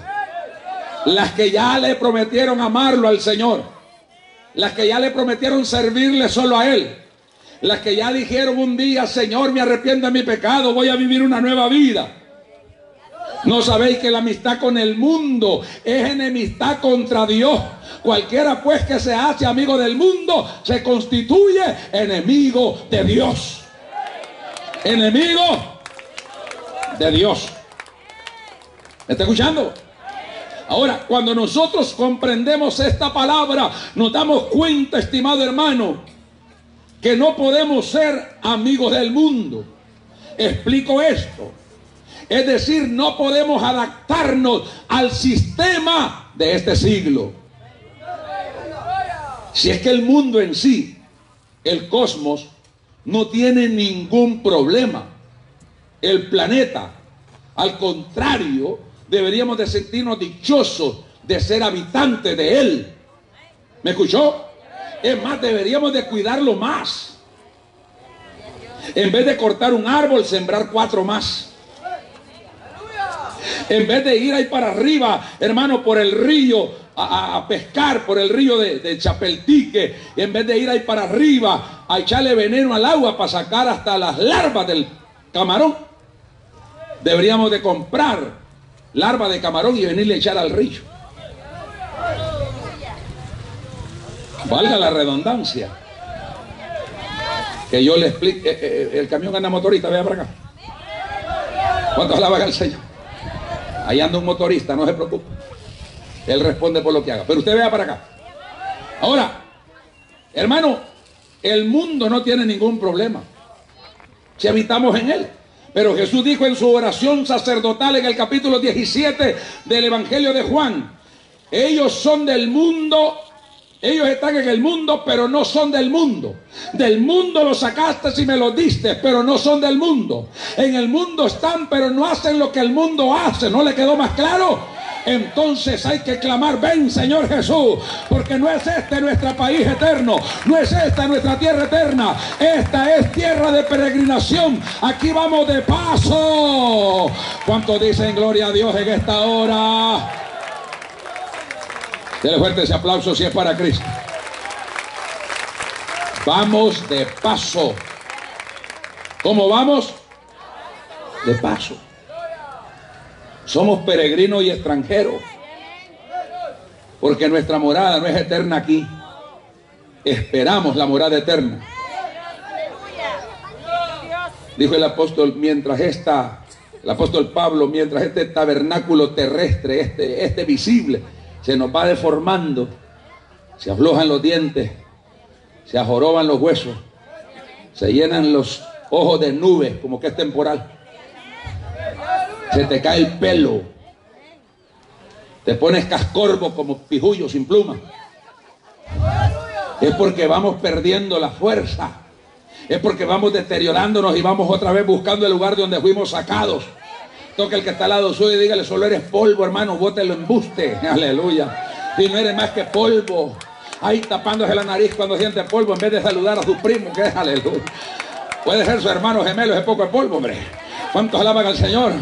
Las que ya le prometieron amarlo al Señor. Las que ya le prometieron servirle solo a Él. Las que ya dijeron un día, Señor, me arrepiento de mi pecado, voy a vivir una nueva vida. No sabéis que la amistad con el mundo es enemistad contra Dios. Cualquiera pues que se hace amigo del mundo se constituye enemigo de Dios. Enemigo de Dios. ¿Me está escuchando? Ahora, cuando nosotros comprendemos esta palabra, nos damos cuenta, estimado hermano, que no podemos ser amigos del mundo. Explico esto. Es decir, no podemos adaptarnos al sistema de este siglo. Si es que el mundo en sí, el cosmos, no tiene ningún problema. El planeta, al contrario, deberíamos de sentirnos dichosos de ser habitantes de él. ¿Me escuchó? Es más, deberíamos de cuidarlo más. En vez de cortar un árbol, sembrar cuatro más. En vez de ir ahí para arriba, hermano, por el río, a, pescar por el río de, de, Chapeltique, en vez de ir ahí para arriba, a echarle veneno al agua para sacar hasta las larvas del camarón, deberíamos de comprar larva de camarón y venirle a echar al río. Valga la redundancia. Que yo le explique. Eh, eh, el camión anda motorista, vea para acá. ¿Cuántos alaban al Señor? Ahí anda un motorista, no se preocupe. Él responde por lo que haga. Pero usted vea para acá. Ahora, hermano, el mundo no tiene ningún problema. Si habitamos en él. Pero Jesús dijo en su oración sacerdotal en el capítulo 17 del Evangelio de Juan, ellos son del mundo ellos están en el mundo, pero no son del mundo. Del mundo los sacaste y me los diste, pero no son del mundo. En el mundo están, pero no hacen lo que el mundo hace. ¿No le quedó más claro? Entonces hay que clamar, ven Señor Jesús, porque no es este nuestro país eterno, no es esta nuestra tierra eterna, esta es tierra de peregrinación, aquí vamos de paso. ¿Cuántos dicen gloria a Dios en esta hora? Dele fuerte ese aplauso si es para Cristo. Vamos de paso. ¿Cómo vamos? De paso. Somos peregrinos y extranjeros. Porque nuestra morada no es eterna aquí. Esperamos la morada eterna. Dijo el apóstol, mientras esta, el apóstol Pablo, mientras este tabernáculo terrestre, este, este visible, se nos va deformando, se aflojan los dientes, se ajoroban los huesos, se llenan los ojos de nubes, como que es temporal. Se te cae el pelo, te pones cascorbo como pijullo sin pluma. Es porque vamos perdiendo la fuerza. Es porque vamos deteriorándonos y vamos otra vez buscando el lugar de donde fuimos sacados. Toca el que está al lado suyo y dígale, solo eres polvo, hermano, bótelo en buste. <laughs> Aleluya. Y no eres más que polvo. Ahí tapándose la nariz cuando siente polvo en vez de saludar a su primo, que es aleluya. Puede ser su hermano gemelo, ese poco de polvo, hombre. ¿Cuántos alaban al Señor?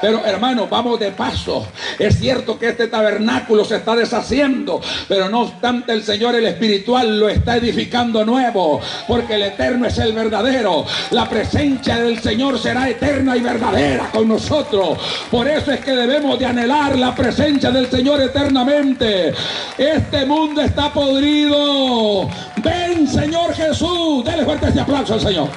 Pero hermano, vamos de paso. Es cierto que este tabernáculo se está deshaciendo, pero no obstante el Señor, el espiritual, lo está edificando nuevo, porque el eterno es el verdadero. La presencia del Señor será eterna y verdadera con nosotros. Por eso es que debemos de anhelar la presencia del Señor eternamente. Este mundo está podrido. Ven, Señor Jesús. Dele fuerte este aplauso al Señor.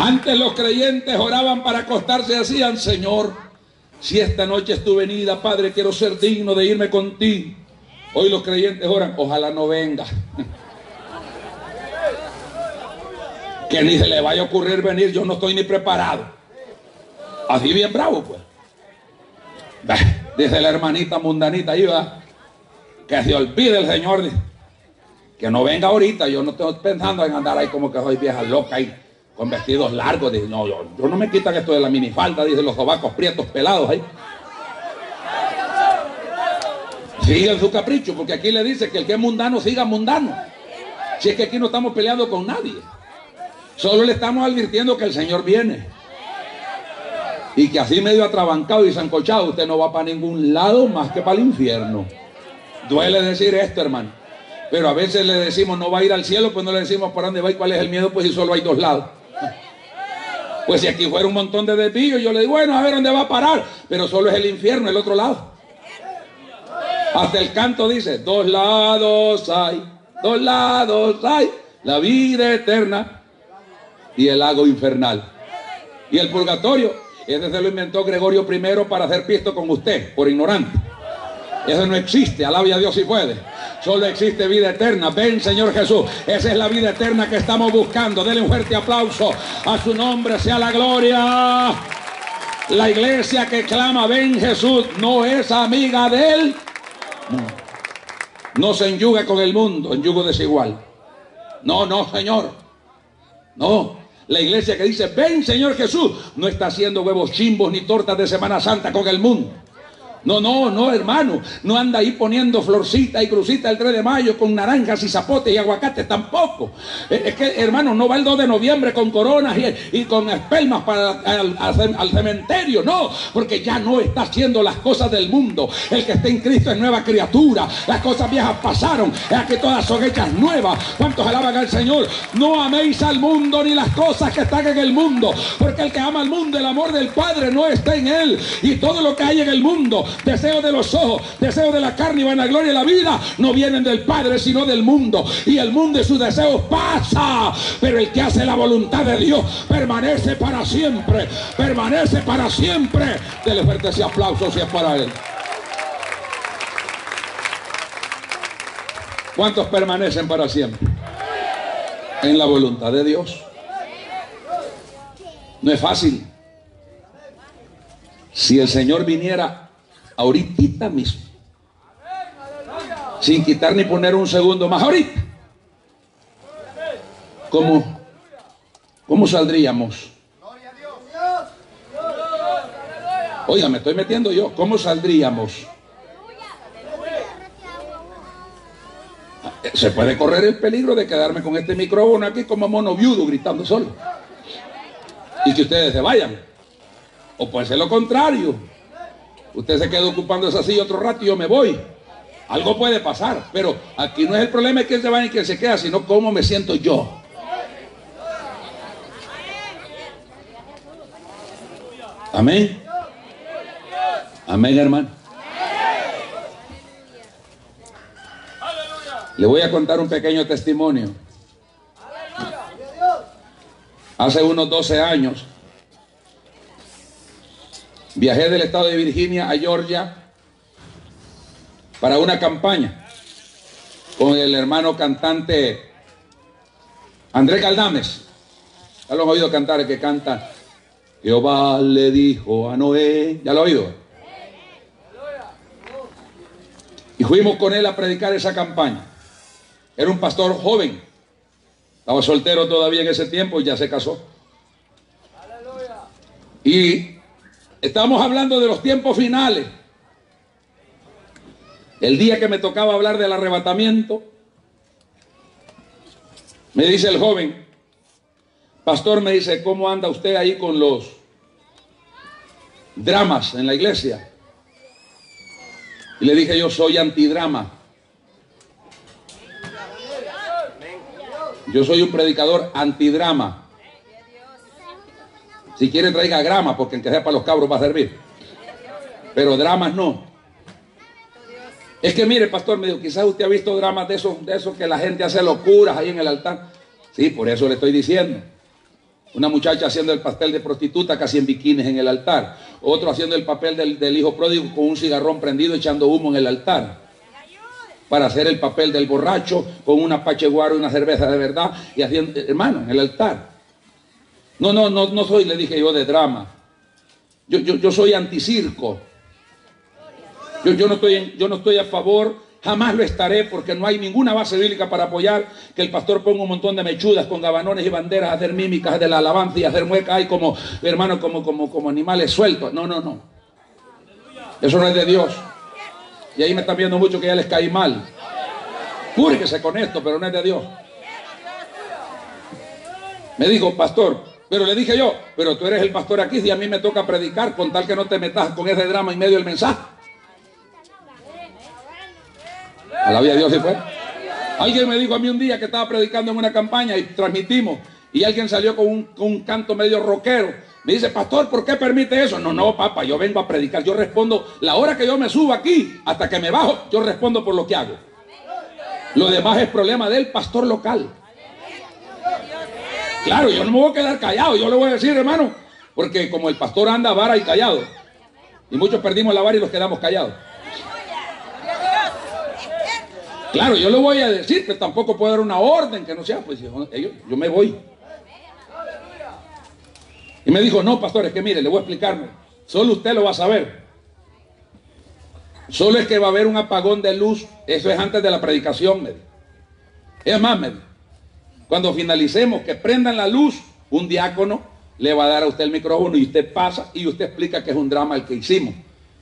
Antes los creyentes oraban para acostarse y decían, Señor, si esta noche es tu venida, Padre, quiero ser digno de irme contigo. Hoy los creyentes oran, ojalá no venga. <laughs> que ni se le vaya a ocurrir venir, yo no estoy ni preparado. Así bien bravo, pues. Dice la hermanita mundanita va, que se olvide el Señor. Que no venga ahorita, yo no estoy pensando en andar ahí como que soy vieja loca ahí con vestidos largos. No, yo, no me quitan esto de la minifalda, dicen los sobacos prietos pelados ahí. Sigan su capricho, porque aquí le dice que el que es mundano siga mundano. Si es que aquí no estamos peleando con nadie. Solo le estamos advirtiendo que el Señor viene. Y que así medio atrabancado y zancochado, usted no va para ningún lado más que para el infierno. Duele decir esto, hermano. Pero a veces le decimos no va a ir al cielo, pues no le decimos para dónde va y cuál es el miedo, pues si solo hay dos lados. Pues si aquí fuera un montón de desvíos, yo le digo, bueno, a ver dónde va a parar, pero solo es el infierno, el otro lado. Hasta el canto dice, dos lados hay, dos lados hay, la vida eterna y el lago infernal. Y el purgatorio, ese se lo inventó Gregorio I para hacer pisto con usted, por ignorante. Eso no existe, alabe a Dios si puede. Solo existe vida eterna. Ven, Señor Jesús. Esa es la vida eterna que estamos buscando. Denle un fuerte aplauso. A su nombre sea la gloria. La iglesia que clama, ven Jesús, no es amiga de él. No. Se enyuga con el mundo, en yugo desigual. No, no, Señor. No. La iglesia que dice, ven Señor Jesús, no está haciendo huevos chimbos ni tortas de Semana Santa con el mundo. No, no, no, hermano. No anda ahí poniendo florcita y crucita el 3 de mayo con naranjas y zapotes y aguacate tampoco. Eh, es que, hermano, no va el 2 de noviembre con coronas y, y con espelmas para al, cementerio. No, porque ya no está haciendo las cosas del mundo. El que está en Cristo es nueva criatura. Las cosas viejas pasaron. Es que todas son hechas nuevas. ¿Cuántos alaban al Señor? No améis al mundo ni las cosas que están en el mundo. Porque el que ama al mundo, el amor del Padre no está en él. Y todo lo que hay en el mundo deseo de los ojos, deseo de la carne y vanagloria de la vida, no vienen del Padre, sino del mundo. Y el mundo y sus deseos pasa, pero el que hace la voluntad de Dios permanece para siempre, permanece para siempre. Dele fuerte ese aplauso si es para él. ¿Cuántos permanecen para siempre? En la voluntad de Dios. No es fácil. Si el Señor viniera ahorita mismo. Sin quitar ni poner un segundo más ahorita. ¿Cómo, cómo saldríamos? Oiga, me estoy metiendo yo. ¿Cómo saldríamos? Se puede correr el peligro de quedarme con este micrófono aquí como mono viudo gritando solo. Y que ustedes se vayan. O puede ser lo contrario Usted se queda ocupando esa silla otro rato y yo me voy. Algo puede pasar, pero aquí no es el problema quién se va y quién se queda, sino cómo me siento yo. Amén. Amén, hermano. Le voy a contar un pequeño testimonio. Hace unos 12 años Viajé del estado de Virginia a Georgia para una campaña con el hermano cantante Andrés Caldames. Ya lo han oído cantar, el que canta Jehová le dijo a Noé. ¿Ya lo han oído? Y fuimos con él a predicar esa campaña. Era un pastor joven. Estaba soltero todavía en ese tiempo y ya se casó. Y Estamos hablando de los tiempos finales. El día que me tocaba hablar del arrebatamiento, me dice el joven, pastor, me dice, ¿cómo anda usted ahí con los dramas en la iglesia? Y le dije, yo soy antidrama. Yo soy un predicador antidrama. Si quiere traiga grama, porque en que sea para los cabros va a servir. Pero dramas no. Es que mire, pastor, me dijo, quizás usted ha visto dramas de esos, de esos que la gente hace locuras ahí en el altar. Sí, por eso le estoy diciendo. Una muchacha haciendo el pastel de prostituta casi en bikinis en el altar. Otro haciendo el papel del, del hijo pródigo con un cigarrón prendido echando humo en el altar. Para hacer el papel del borracho con una pacheguaro y una cerveza de verdad. Y haciendo, hermano, en el altar. No, no, no, no soy, le dije yo, de drama. Yo, yo, yo soy anticirco. Yo, yo, no estoy yo no estoy a favor Jamás lo estaré porque no hay ninguna base bíblica para apoyar que el pastor ponga un montón de mechudas con gabanones y banderas a hacer mímicas de la alabanza y a hacer muecas ahí como, hermano, como, como, como animales sueltos. No, no, no. Eso no es de Dios. Y ahí me están viendo mucho que ya les caí mal. Cúrguese con esto, pero no es de Dios. Me dijo, pastor, pero le dije yo, pero tú eres el pastor aquí y a mí me toca predicar con tal que no te metas con ese drama en medio del mensaje. A Dios se fue. Alguien me dijo a mí un día que estaba predicando en una campaña y transmitimos y alguien salió con un, con un canto medio rockero. Me dice, pastor, ¿por qué permite eso? No, no, papá, yo vengo a predicar. Yo respondo, la hora que yo me subo aquí, hasta que me bajo, yo respondo por lo que hago. Lo demás es problema del pastor local. Claro, yo no me voy a quedar callado, yo le voy a decir, hermano, porque como el pastor anda vara y callado, y muchos perdimos la vara y nos quedamos callados. Claro, yo le voy a decir que tampoco puedo dar una orden que no sea, pues yo, me voy. Y me dijo, no, pastor, es que mire, le voy a explicarme. Solo usted lo va a saber. Solo es que va a haber un apagón de luz. Eso es antes de la predicación. Es más, me dijo. Cuando finalicemos, que prendan la luz, un diácono le va a dar a usted el micrófono y usted pasa y usted explica que es un drama el que hicimos.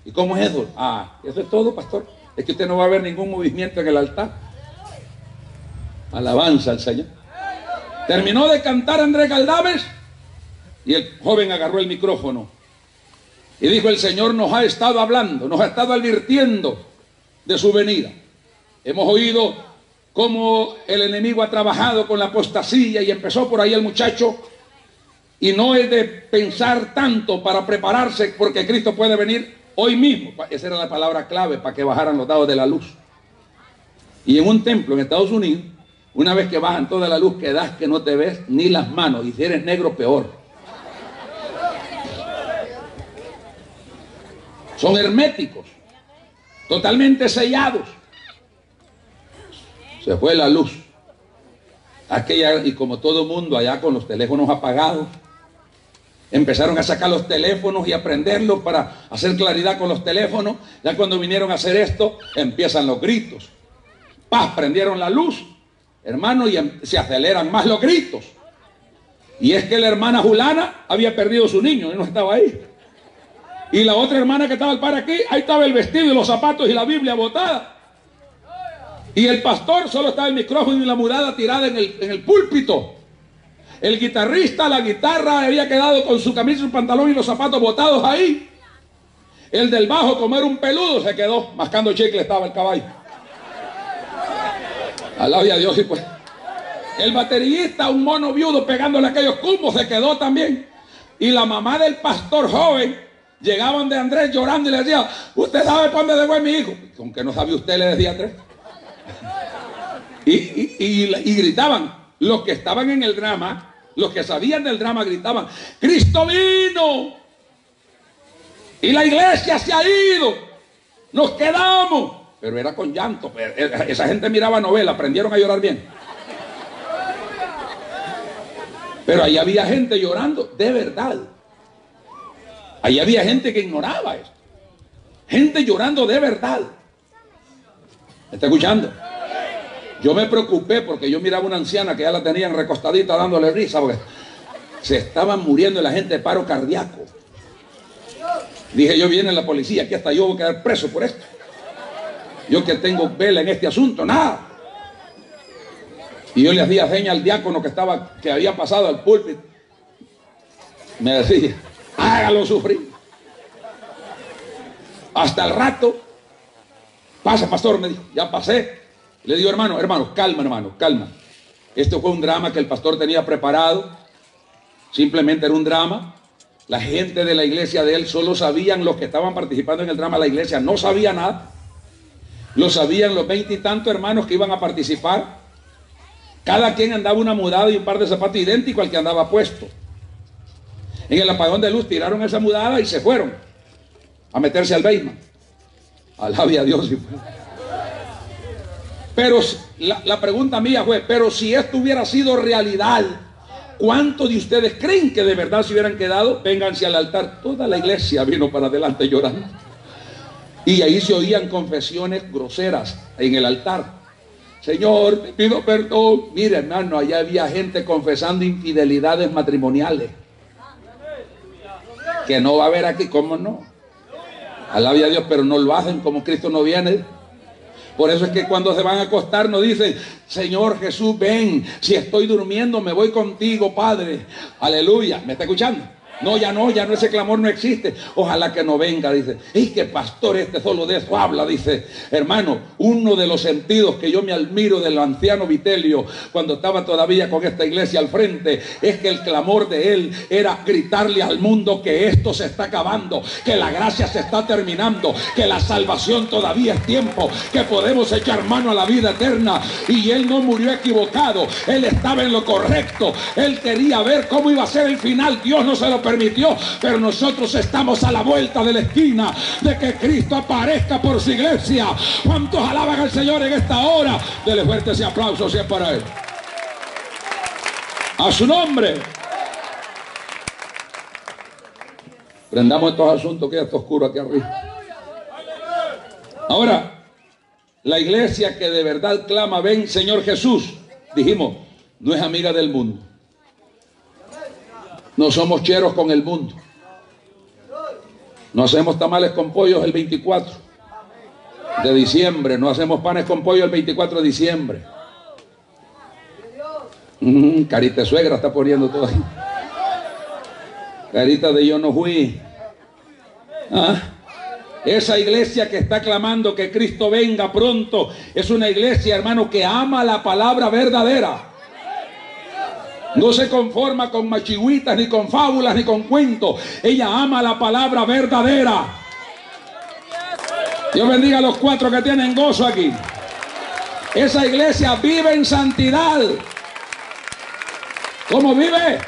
¿Y cómo es eso? Ah, eso es todo, pastor. Es que usted no va a ver ningún movimiento en el altar. Alabanza al Señor. Terminó de cantar Andrés Galdames y el joven agarró el micrófono y dijo, el Señor nos ha estado hablando, nos ha estado advirtiendo de su venida. Hemos oído cómo el enemigo ha trabajado con la apostasía y empezó por ahí el muchacho. Y no es de pensar tanto para prepararse porque Cristo puede venir hoy mismo. Esa era la palabra clave para que bajaran los dados de la luz. Y en un templo en Estados Unidos, una vez que bajan toda la luz, quedas que no te ves ni las manos. Y si eres negro, peor. Son herméticos, totalmente sellados. Se fue la luz. Aquella, y como todo mundo allá con los teléfonos apagados, empezaron a sacar los teléfonos y a prenderlos para hacer claridad con los teléfonos. Ya cuando vinieron a hacer esto, empiezan los gritos. Paz, prendieron la luz, hermano, y em, se aceleran más los gritos. Y es que la hermana Julana había perdido su niño y no estaba ahí. Y la otra hermana que estaba al par aquí, ahí estaba el vestido y los zapatos y la Biblia botada. Y el pastor solo estaba el micrófono y la murada tirada en el, en el púlpito. El guitarrista, la guitarra había quedado con su camisa, su pantalón y los zapatos botados ahí. El del bajo, como era un peludo, se quedó mascando chicle, estaba el caballo. Alabia a Dios y pues. El baterista, un mono viudo pegándole aquellos cumbos, se quedó también. Y la mamá del pastor joven, llegaban de Andrés llorando y le decía, ¿usted sabe para dónde dejó mi hijo? Aunque no sabía usted, le decía Andrés. Y, gritaban, los que estaban en el drama, los que sabían del drama gritaban, Cristo vino. Y la iglesia se ha ido. Nos quedamos. Pero era con llanto. Esa gente miraba novela, aprendieron a llorar bien. Pero ahí había gente llorando de verdad. Ahí había gente que ignoraba esto. Gente llorando de verdad. ¿Me está escuchando? Yo me preocupé porque yo miraba una anciana que ya la tenían recostadita dándole risa porque se estaban muriendo la gente de paro cardíaco. Dije yo, viene la policía, aquí hasta yo voy a quedar preso por esto. Yo que tengo vela en este asunto, nada. Y yo le hacía seña al diácono que estaba, que había pasado al púlpito. Me decía, hágalo sufrir. Hasta el rato, pasa pastor, me dijo, ya pasé. Le digo, hermano, hermano, calma, hermano, calma. Esto fue un drama que el pastor tenía preparado. Simplemente era un drama. La gente de la iglesia de él solo sabían los que estaban participando en el drama. La iglesia no sabía nada. Lo sabían los veintitantos hermanos que iban a participar. Cada quien andaba una mudada y un par de zapatos idénticos al que andaba puesto. En el apagón de luz tiraron esa mudada y se fueron a meterse al Beima. Alabe a Dios. Pero la, la, pregunta mía fue, pero si esto hubiera sido realidad, ¿cuántos de ustedes creen que de verdad se hubieran quedado? Vénganse al altar. Toda la iglesia vino para adelante llorando. Y ahí se oían confesiones groseras en el altar. Señor, te pido perdón. Mire, hermano, allá había gente confesando infidelidades matrimoniales. Que no va a haber aquí, ¿cómo no? Alabia a Dios, pero no lo hacen como Cristo no viene. Por eso es que cuando se van a acostar nos dicen, Señor Jesús, ven, si estoy durmiendo me voy contigo, Padre. Aleluya. ¿Me está escuchando? No, ya no, ya no ese clamor no existe. Ojalá que no venga, dice. Y que pastor este solo de eso habla, dice. Hermano, uno de los sentidos que yo me admiro del anciano Vitelio cuando estaba todavía con esta iglesia al frente es que el clamor de él era gritarle al mundo que esto se está acabando, que la gracia se está terminando, que la salvación todavía es tiempo, que podemos echar mano a la vida eterna. Y él no murió equivocado, él estaba en lo correcto, él quería ver cómo iba a ser el final, Dios no se lo permitió, pero nosotros estamos a la vuelta de la esquina de que Cristo aparezca por su iglesia. ¿Cuántos alaban al Señor en esta hora? Dele fuerte ese aplauso siempre para él. A su nombre. Prendamos estos asuntos que está oscuro aquí arriba. Ahora, la iglesia que de verdad clama, ven Señor Jesús, dijimos, no es amiga del mundo. No somos cheros con el mundo. No hacemos tamales con pollos el 24 de diciembre. No hacemos panes con pollo el 24 de diciembre. Mm, carita de suegra está poniendo todo ahí. Carita de yo no fui. ¿Ah? Esa iglesia que está clamando que Cristo venga pronto es una iglesia, hermano, que ama la palabra verdadera. No se conforma con machigüitas, ni con fábulas, ni con cuentos. Ella ama la palabra verdadera. Dios bendiga a los cuatro que tienen gozo aquí. Esa iglesia vive en santidad. ¿Cómo vive?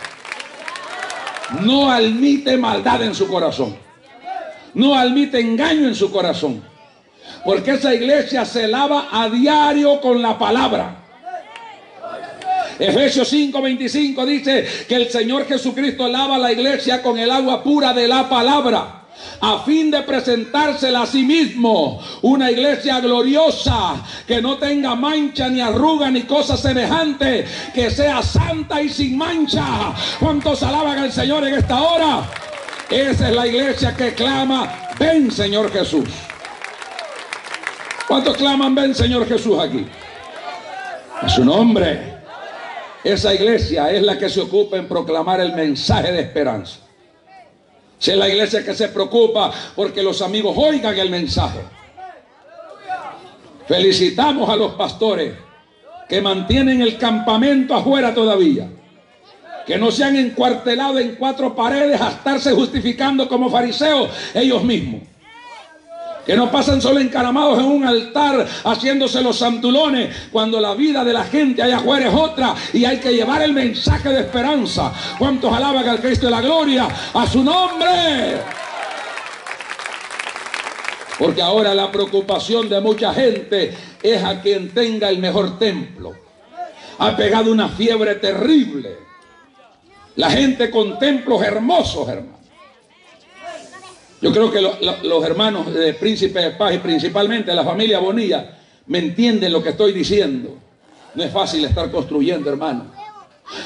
No admite maldad en su corazón. No admite engaño en su corazón. Porque esa iglesia se lava a diario con la palabra. Efesios 5:25 dice que el Señor Jesucristo lava la iglesia con el agua pura de la palabra a fin de presentársela a sí mismo. Una iglesia gloriosa, que no tenga mancha ni arruga ni cosa semejante, que sea santa y sin mancha. ¿Cuántos alaban al Señor en esta hora? Esa es la iglesia que clama, ven Señor Jesús. ¿Cuántos claman, ven Señor Jesús aquí? A su nombre. Esa iglesia es la que se ocupa en proclamar el mensaje de esperanza. Si es la iglesia que se preocupa porque los amigos oigan el mensaje. Felicitamos a los pastores que mantienen el campamento afuera todavía. Que no se han encuartelado en cuatro paredes a estarse justificando como fariseos ellos mismos. Que no pasan solo encaramados en un altar haciéndose los santulones cuando la vida de la gente allá afuera es otra y hay que llevar el mensaje de esperanza. ¿Cuántos alaban al Cristo de la gloria? A su nombre. Porque ahora la preocupación de mucha gente es a quien tenga el mejor templo. Ha pegado una fiebre terrible. La gente con templos hermosos, hermano. Yo creo que lo, lo, los hermanos de Príncipe de Paz y principalmente la familia Bonilla me entienden lo que estoy diciendo. No es fácil estar construyendo, hermano.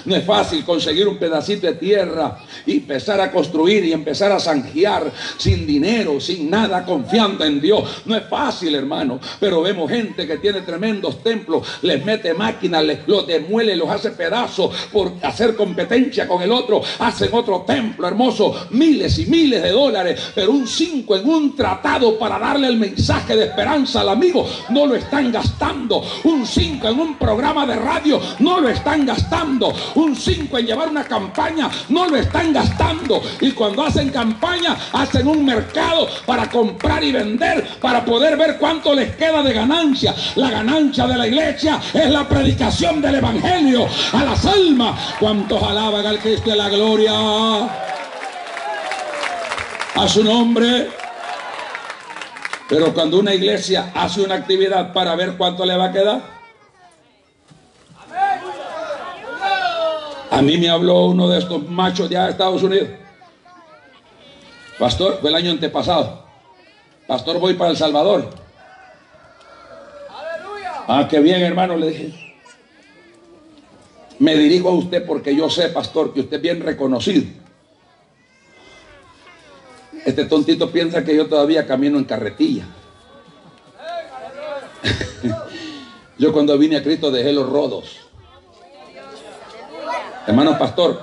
No es fácil conseguir un pedacito de tierra y empezar a construir y empezar a zanjear sin dinero, sin nada, confiando en Dios. No es fácil, hermano. Pero vemos gente que tiene tremendos templos, les mete máquinas, les, los demuele, los hace pedazos por hacer competencia con el otro. Hacen otro templo hermoso, miles y miles de dólares. Pero un 5 en un tratado para darle el mensaje de esperanza al amigo, no lo están gastando. Un 5 en un programa de radio, no lo están gastando un 5 en llevar una campaña, no lo están gastando. Y cuando hacen campaña, hacen un mercado para comprar y vender, para poder ver cuánto les queda de ganancia. La ganancia de la iglesia es la predicación del Evangelio a las almas. ¿Cuántos alaban al Cristo de la gloria? A su nombre. Pero cuando una iglesia hace una actividad para ver cuánto le va a quedar, A mí me habló uno de estos machos de Estados Unidos. Pastor, fue el año antepasado. pastor, voy para El Salvador. Ah, qué bien, hermano, le dije. Me dirijo a usted porque yo sé, pastor, que usted es bien reconocido. Este tontito piensa que yo todavía camino en carretilla. <laughs> yo cuando vine a Cristo dejé los rodos. Hermano pastor,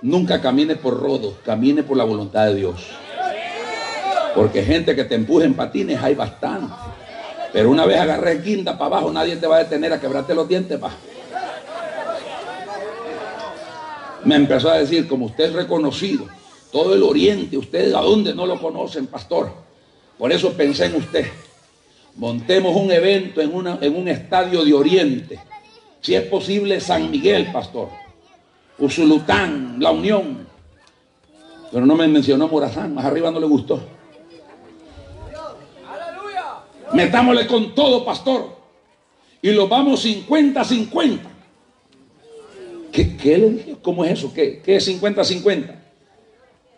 nunca camine por rodos, camine por la voluntad de Dios. Porque gente que te empuje en patines hay bastante. Pero una vez agarré quinta para abajo, nadie te va a detener a quebrarte los dientes, pa. Me empezó a decir, como usted es reconocido, todo el oriente, ustedes a dónde no lo conocen, pastor. Por eso pensé en usted. Montemos un evento en, una, en un estadio de oriente. Si es posible, San Miguel, pastor. Usulután, La Unión. Pero no me mencionó Morazán, más arriba no le gustó. Metámosle con todo, pastor. Y lo vamos 50-50. ¿Qué, ¿Qué, le dije? ¿Cómo es eso? ¿Qué, qué es 50-50?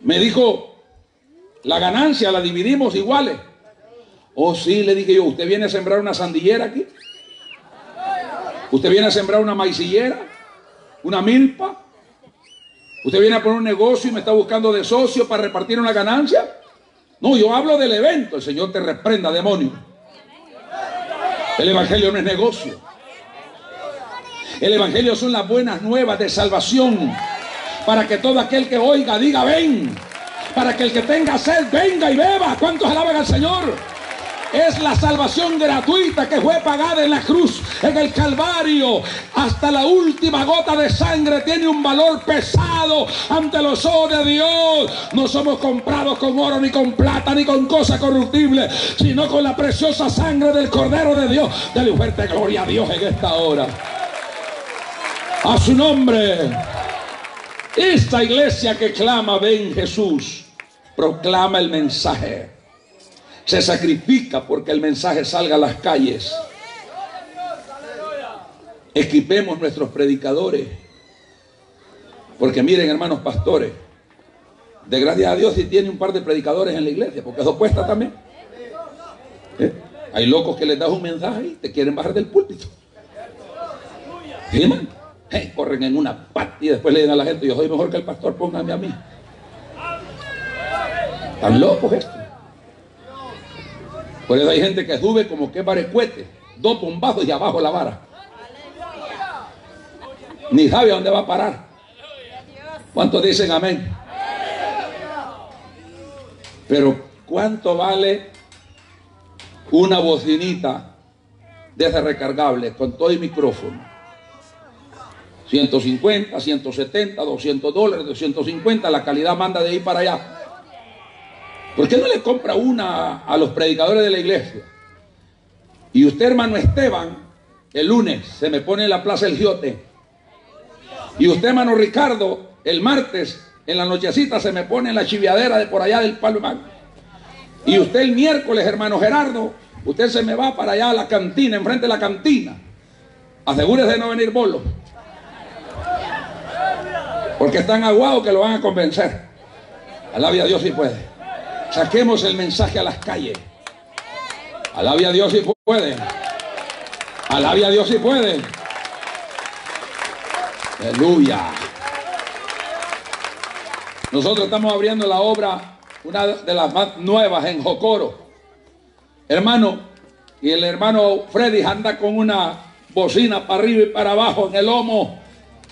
Me dijo, la ganancia la dividimos iguales. Oh, sí, le dije yo, ¿usted viene a sembrar una sandillera aquí? ¿Usted viene a sembrar una maicillera? ¿Una milpa? ¿Usted viene a poner un negocio y me está buscando de socio para repartir una ganancia? No, yo hablo del evento. El Señor te reprenda, demonio. El Evangelio no es negocio. El Evangelio son las buenas nuevas de salvación. Para que todo aquel que oiga diga ven. Para que el que tenga sed venga y beba. ¿Cuántos alaban al Señor? Es la salvación gratuita que fue pagada en la cruz, en el Calvario. Hasta la última gota de sangre tiene un valor pesado ante los ojos de Dios. No somos comprados con oro, ni con plata, ni con cosa corruptible, sino con la preciosa sangre del Cordero de Dios. Dale fuerte gloria a Dios en esta hora. A su nombre. Esta iglesia que clama, ven Jesús, proclama el mensaje se sacrifica porque el mensaje salga a las calles. Equipemos nuestros predicadores. Porque miren, hermanos pastores, de gracias a Dios si tiene un par de predicadores en la iglesia, porque eso cuesta también. ¿Eh? Hay locos que les das un mensaje y te quieren bajar del púlpito. ¿Sí, corren en una pata y después le dicen a la gente, yo soy mejor que el pastor, póngame a mí. Están locos estos. Por eso hay gente que sube como que barecuete, dos bombazos y abajo la vara. Ni sabe a dónde va a parar. ¿Cuántos dicen amén? Pero ¿cuánto vale una bocinita de ese recargable con todo el micrófono? 150, 170, 200 dólares, 250, la calidad manda de ahí para allá. ¿Por qué no le compra una a los predicadores de la iglesia? Y usted, hermano Esteban, el lunes se me pone en la plaza El Giote. Y usted, hermano Ricardo, el martes en la nochecita se me pone en la chiviadera de por allá del Palomar. Y usted el miércoles, hermano Gerardo, usted se me va para allá a la cantina, enfrente de la cantina. Asegúrese de no venir bolo. Porque están aguados que lo van a convencer. Alabia a Dios si puede. Saquemos el mensaje a las calles. Alabe a Dios si puede. Alabe a Dios si puede. Aleluya. Nosotros estamos abriendo la obra, una de las más nuevas en Jocoro. Hermano, y el hermano Freddy anda con una bocina para arriba y para abajo en el lomo,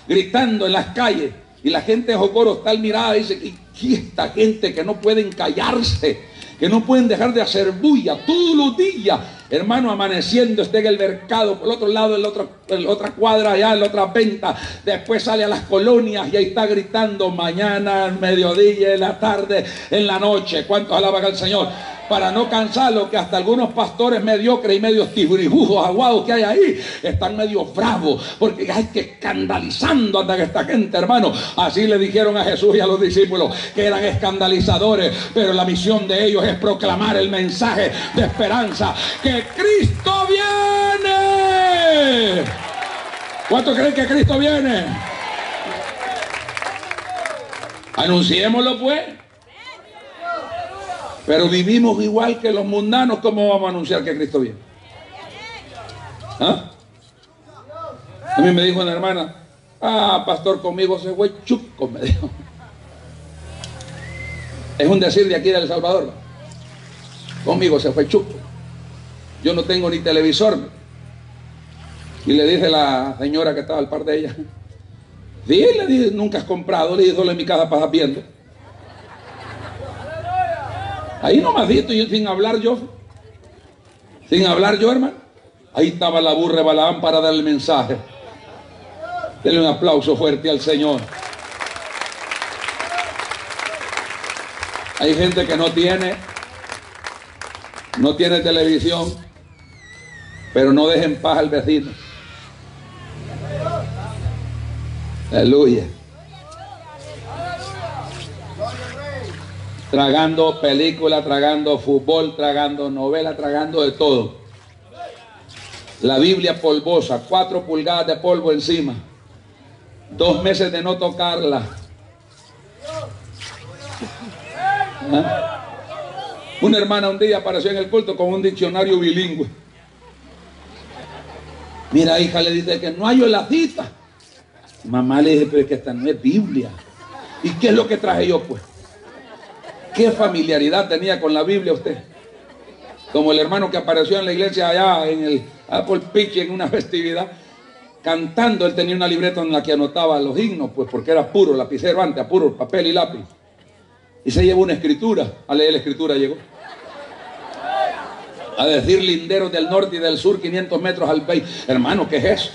gritando en las calles. Y la gente de Jocoro está al mirada y dice, ¿qué esta gente que no pueden callarse? Que no pueden dejar de hacer bulla todos los días. Hermano, amaneciendo, está en el mercado, por el otro lado, en la otra, otra cuadra, allá en la otra venta. Después sale a las colonias y ahí está gritando mañana, mediodía, en la tarde, en la noche. ¿Cuántos alaban al Señor? Para no cansarlo, que hasta algunos pastores mediocres y medios tibrijujos aguados que hay ahí están medio bravos, porque hay que escandalizando anda esta gente, hermano. Así le dijeron a Jesús y a los discípulos que eran escandalizadores, pero la misión de ellos es proclamar el mensaje de esperanza, que Cristo viene. ¿Cuántos creen que Cristo viene? Anunciémoslo pues. Pero vivimos igual que los mundanos, ¿cómo vamos a anunciar que Cristo viene? ¿Ah? A mí me dijo una hermana, ah, pastor, conmigo se fue chuco, me dijo. Es un decir de aquí de El Salvador. Conmigo se fue chuco. Yo no tengo ni televisor. Y le dice la señora que estaba al par de ella, dile, dije, nunca has comprado, le dije, en mi casa pasas viendo. Ahí nomás dito, yo sin hablar yo. Sin hablar yo, hermano. Ahí estaba la burra de Balaam para dar el mensaje. Denle un aplauso fuerte al Señor. Hay gente que no tiene, no tiene televisión, pero no deja en paz al vecino. Aleluya. Tragando película, tragando fútbol, tragando novela, tragando de todo. La Biblia polvosa, cuatro pulgadas de polvo encima. Dos meses de no tocarla. ¿Ah? Una hermana un día apareció en el culto con un diccionario bilingüe. Mira, hija, le dice que no hay la. Mamá le dice, pero es que esta no es Biblia. ¿Y qué es lo que traje yo, pues? ¿Qué familiaridad tenía con la Biblia usted? Como el hermano que apareció en la iglesia allá en el Apple Pitch en una <laughs> festividad, cantando, él tenía una libreta en la que anotaba los himnos, pues porque era puro lapicero antes, puro papel y lápiz. Y se llevó una escritura, a leer la escritura llegó. A decir linderos del norte y del sur, 500 metros al país. Hermano, ¿qué es eso?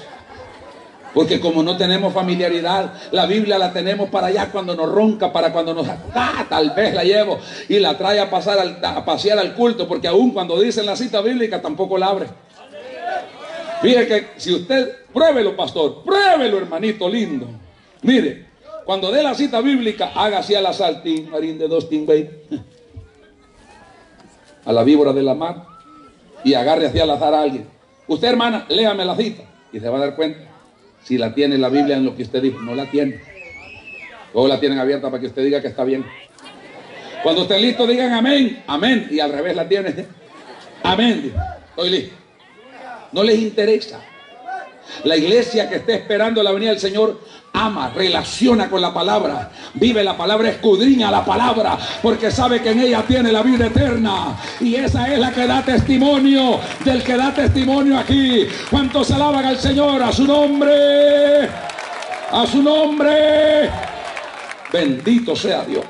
Porque como no tenemos familiaridad, la Biblia la tenemos para allá cuando nos ronca, para cuando nos... Ah, tal vez la llevo y la trae a, pasar a pasear al culto, porque aún cuando dicen la cita bíblica tampoco la abre. Fíjese que si usted, pruébelo pastor, pruébelo hermanito lindo. Mire, cuando dé la cita bíblica, haga así a la saltín, marín de dos a la víbora de la mar y agarre hacia al azar a alguien. Usted hermana, léame la cita y se va a dar cuenta si la tiene la Biblia en lo que usted dijo. No la tiene. O la tienen abierta para que usted diga que está bien. Cuando estén listo, digan amén, amén. Y al revés la tiene. Amén. Estoy listo. No les interesa. La iglesia que esté esperando la venida del Señor ama, relaciona con la palabra, vive la palabra, escudriña la palabra, porque sabe que en ella tiene la vida eterna. Y esa es la que da testimonio del que da testimonio aquí. ¿Cuántos alaban al Señor? A su nombre. A su nombre. Bendito sea Dios.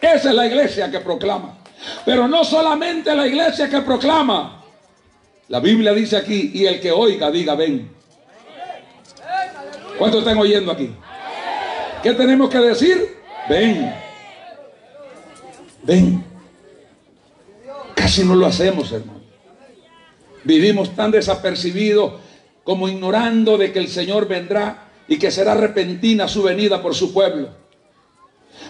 Esa es la iglesia que proclama. Pero no solamente la iglesia que proclama. La Biblia dice aquí, y el que oiga diga, ven. ¿Cuántos están oyendo aquí? ¿Qué tenemos que decir? Ven. Ven. Casi no lo hacemos, hermano. Vivimos tan desapercibidos como ignorando de que el Señor vendrá y que será repentina su venida por su pueblo.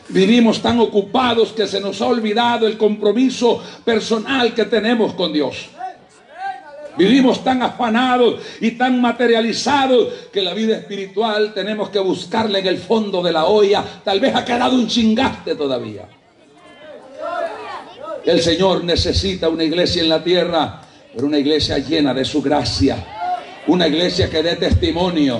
Vivimos tan ocupados que se nos ha olvidado el compromiso personal que tenemos con Dios. Vivimos tan afanados y tan materializados que la vida espiritual tenemos que buscarla en el fondo de la olla. Tal vez ha quedado un chingaste todavía. El Señor necesita una iglesia en la tierra, pero una iglesia llena de su gracia. Una iglesia que dé testimonio,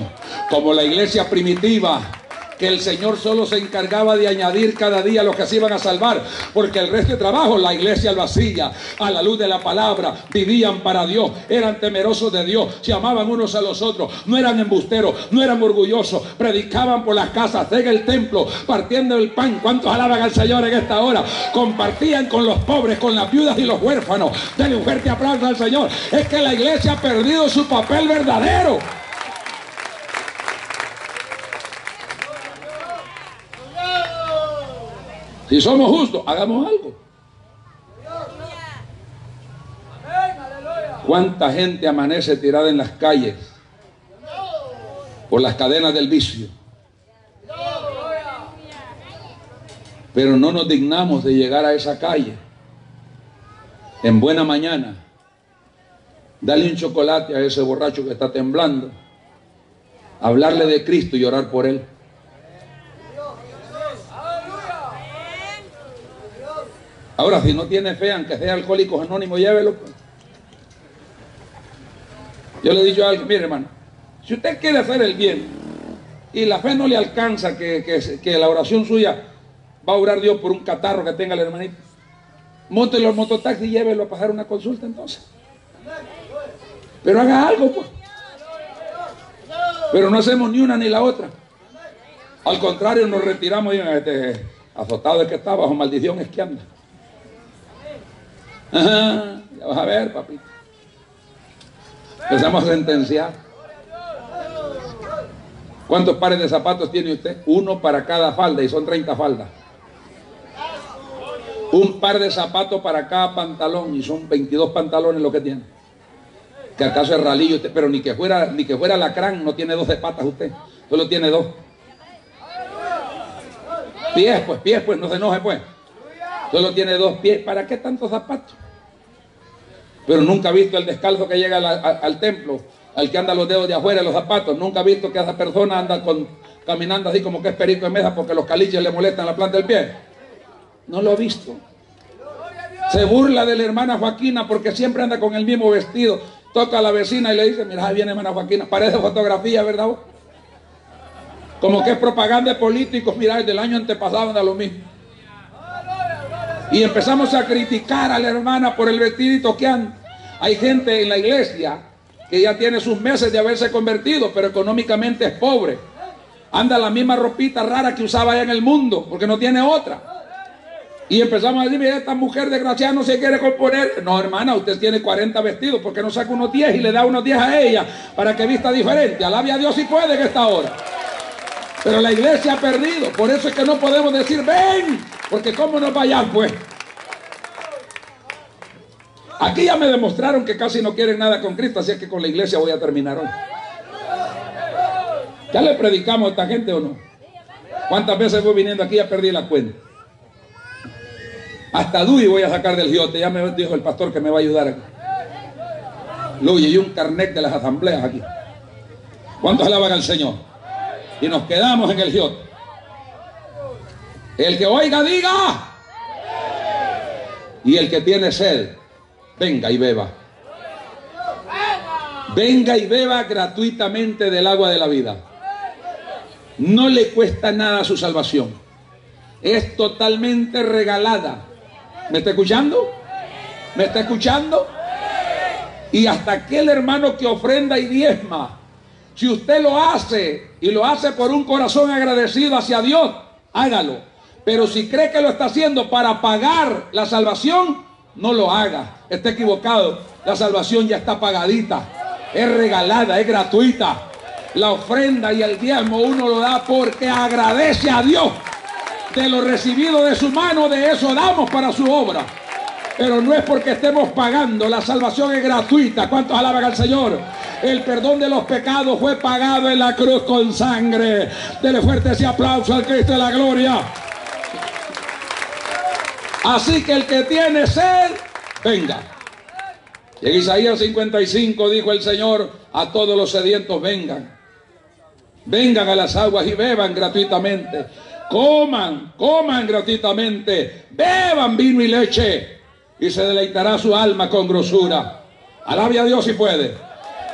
como la iglesia primitiva que el Señor solo se encargaba de añadir cada día los que se iban a salvar, porque el resto de trabajo la iglesia lo hacía a la luz de la palabra, vivían para Dios, eran temerosos de Dios, se amaban unos a los otros, no eran embusteros, no eran orgullosos, predicaban por las casas, en el templo, partiendo el pan. ¿Cuántos alaban al Señor en esta hora? Compartían con los pobres, con las viudas y los huérfanos. Denle un fuerte aplauso al Señor. Es que la iglesia ha perdido su papel verdadero. Si somos justos, hagamos algo. ¿Cuánta gente amanece tirada en las calles por las cadenas del vicio? Pero no nos dignamos de llegar a esa calle en buena mañana. Dale un chocolate a ese borracho que está temblando. Hablarle de Cristo y orar por él. Ahora, si no tiene fe, aunque sea alcohólico anónimo, llévelo. pues. Yo le he dicho a alguien, mire hermano, si usted quiere hacer el bien y la fe no le alcanza que, que- la oración suya va a orar Dios por un catarro que tenga el hermanito, montelo al mototaxi y llévelo a pasar una consulta entonces. Pero haga algo, pues. Pero no hacemos ni una ni la otra. Al contrario, nos retiramos y este, azotado de que está, bajo maldición es que anda. Ajá, ya vas a ver, papito. Empezamos a sentenciar. ¿Cuántos pares de zapatos tiene usted? Uno para cada falda y son 30 faldas. Un par de zapatos para cada pantalón y son 22 pantalones lo que tiene. Que acaso es ralillo usted, pero ni que fuera ni que fuera lacrán, no tiene 12 patas usted, solo tiene dos. Pies, pues, pies, pues, no se enoje, pues. Solo tiene dos pies. ¿Para qué tantos zapatos? Pero nunca ha visto el descalzo que llega al templo, al que anda los dedos de afuera, los zapatos. Nunca ha visto que esa persona anda caminando así como que es perico en mesa porque los caliches le molestan la planta del pie. No lo ha visto. Se burla de la hermana Joaquina porque siempre anda con el mismo vestido. Toca a la vecina y le dice, mira, ahí viene hermana Joaquina. Parece fotografía, ¿verdad? vos? Como que es propaganda de políticos. Mira, el del año antepasado anda lo mismo. Y empezamos a criticar a la hermana por el vestidito que anda. Hay gente en la iglesia que ya tiene sus meses de haberse convertido, pero económicamente es pobre. Anda la misma ropita rara que usaba allá en el mundo, porque no tiene otra. Y empezamos a decir, mira, esta mujer desgraciada no se quiere componer. No, hermana, usted tiene 40 vestidos, ¿por qué no saca unos 10 y le da unos 10 a ella para que vista diferente? Alabe a Dios si puede en esta hora. Pero la iglesia ha perdido, por eso es que no podemos decir, ven, porque cómo nos vayan pues. Aquí ya me demostraron que casi no quieren nada con Cristo, así es que con la iglesia voy a terminar hoy. ¿Ya le predicamos a esta gente o no? ¿Cuántas veces voy viniendo aquí ya perdí la cuenta? Hasta Dui voy a sacar del giote, ya me dijo el pastor que me va a ayudar aquí. Luye, y un carnet de las asambleas aquí. ¿Cuántos alaban al Señor? Y nos quedamos en el giote. El que oiga, diga. Y el que tiene sed, venga y beba. Venga y beba gratuitamente del agua de la vida. No le cuesta nada su salvación. Es totalmente regalada. ¿Me está escuchando? ¿Me está escuchando? Y hasta aquel hermano que ofrenda y diezma, si usted lo hace y lo hace por un corazón agradecido hacia Dios, hágalo. Pero si cree que lo está haciendo para pagar la salvación, no lo haga. Está equivocado. La salvación ya está pagadita. Es regalada, es gratuita. La ofrenda y el diezmo uno lo da porque agradece a Dios. De lo recibido de su mano, de eso damos para su obra. Pero no es porque estemos pagando, la salvación es gratuita. ¿Cuántos alaban al Señor? El perdón de los pecados fue pagado en la cruz con sangre. Dele fuerte ese aplauso al Cristo de la gloria. Así que el que tiene sed, venga. En Isaías 55 dijo el Señor, a todos los sedientos vengan. Vengan a las aguas y beban gratuitamente. Coman, coman gratuitamente. Beban vino y leche. Y se deleitará su alma con grosura. Alabe a Dios si puede.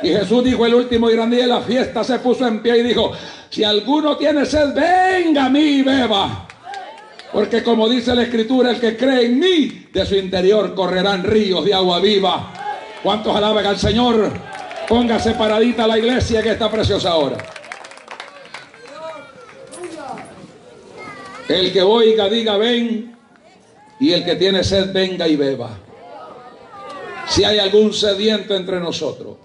Y Jesús dijo el último y gran día de la fiesta, se puso en pie y dijo, si alguno tiene sed, venga a mí y beba. Porque como dice la escritura, el que cree en mí, de su interior correrán ríos de agua viva. ¿Cuántos alaban al Señor? Póngase paradita la iglesia en esta preciosa hora. El que oiga, diga ven. Y el que tiene sed, venga y beba. Si hay algún sediento entre nosotros.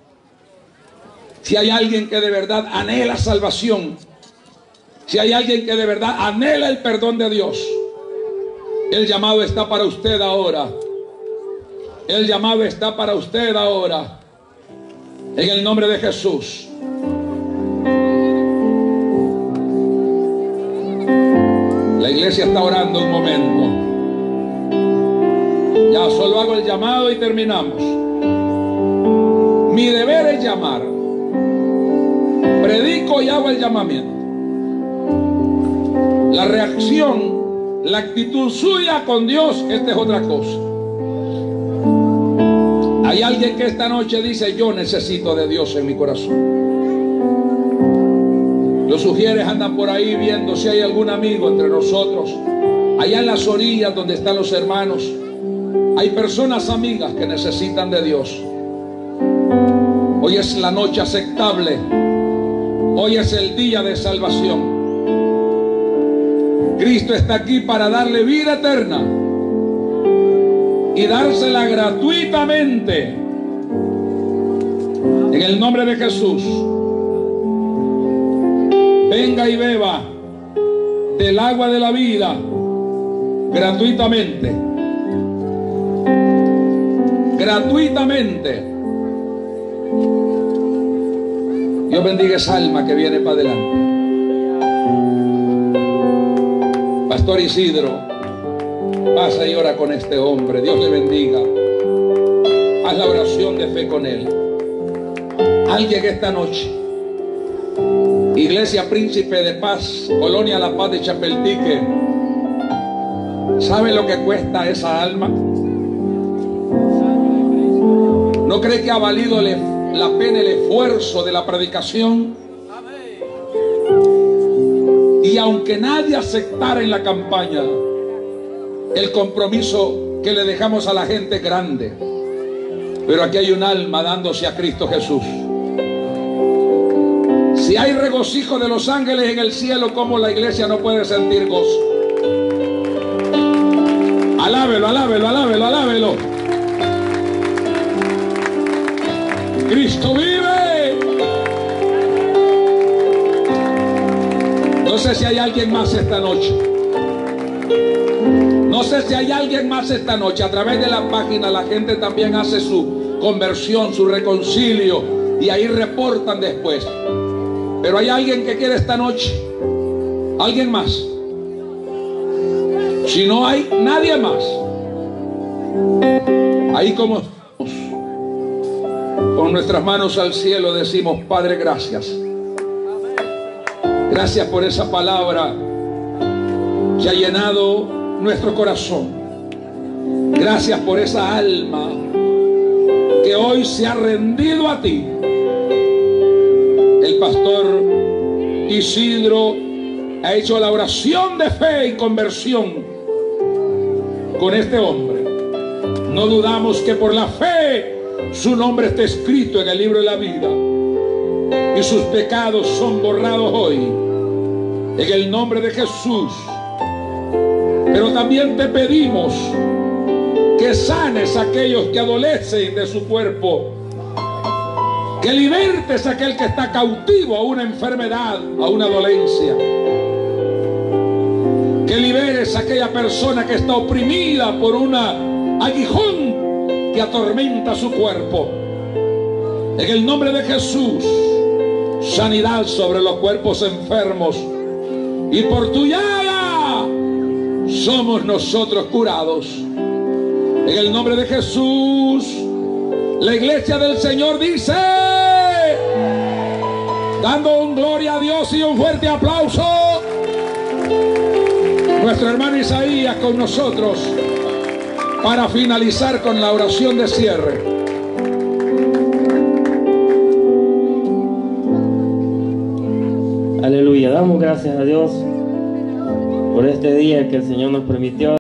Si hay alguien que de verdad anhela salvación. Si hay alguien que de verdad anhela el perdón de Dios. El llamado está para usted ahora. El llamado está para usted ahora. En el nombre de Jesús. La iglesia está orando un momento. Ya solo hago el llamado y terminamos. Mi deber es llamar. Predico y hago el llamamiento. La reacción la actitud suya con Dios, esta es otra cosa. Hay alguien que esta noche dice, yo necesito de Dios en mi corazón. Los sugieres andan por ahí viendo si hay algún amigo entre nosotros. Allá en las orillas donde están los hermanos, hay personas amigas que necesitan de Dios. Hoy es la noche aceptable. Hoy es el día de salvación. Cristo está aquí para darle vida eterna y dársela gratuitamente. En el nombre de Jesús. Venga y beba del agua de la vida gratuitamente. Gratuitamente. Dios bendiga esa alma que viene para adelante. Pastor Isidro, pasa y ora con este hombre. Dios le bendiga. Haz la oración de fe con él. Alguien esta noche. Iglesia Príncipe de Paz, Colonia La Paz de Chapeltique. ¿Sabe lo que cuesta esa alma? ¿No cree que ha valido la pena el esfuerzo de la predicación? Y aunque nadie aceptara en la campaña el compromiso que le dejamos a la gente grande, pero aquí hay un alma dándose a Cristo Jesús. Si hay regocijo de los ángeles en el cielo, ¿cómo la iglesia no puede sentir gozo? Alábelo, alábelo, alábelo, alábelo. Cristo vive. No sé si hay alguien más esta noche. No sé si hay alguien más esta noche. A través de la página la gente también hace su conversión, su reconcilio y ahí reportan después. Pero hay alguien que quiere esta noche. Alguien más. Si no hay nadie más. Ahí como con nuestras manos al cielo decimos, Padre, gracias. Gracias por esa palabra que ha llenado nuestro corazón. Gracias por esa alma que hoy se ha rendido a ti. El pastor Isidro ha hecho la oración de fe y conversión con este hombre. No dudamos que por la fe su nombre está escrito en el libro de la vida y sus pecados son borrados hoy en el nombre de Jesús. Pero también te pedimos que sanes a aquellos que adolecen de su cuerpo, que libertes a aquel que está cautivo a una enfermedad, a una dolencia, que liberes a aquella persona que está oprimida por una aguijón que atormenta su cuerpo. En el nombre de Jesús, sanidad sobre los cuerpos enfermos. Y por tu llaga somos nosotros curados. En el nombre de Jesús, la iglesia del Señor dice, dando un gloria a Dios y un fuerte aplauso, nuestro hermano Isaías con nosotros para finalizar con la oración de cierre. Aleluya, damos gracias a Dios por este día que el Señor nos permitió.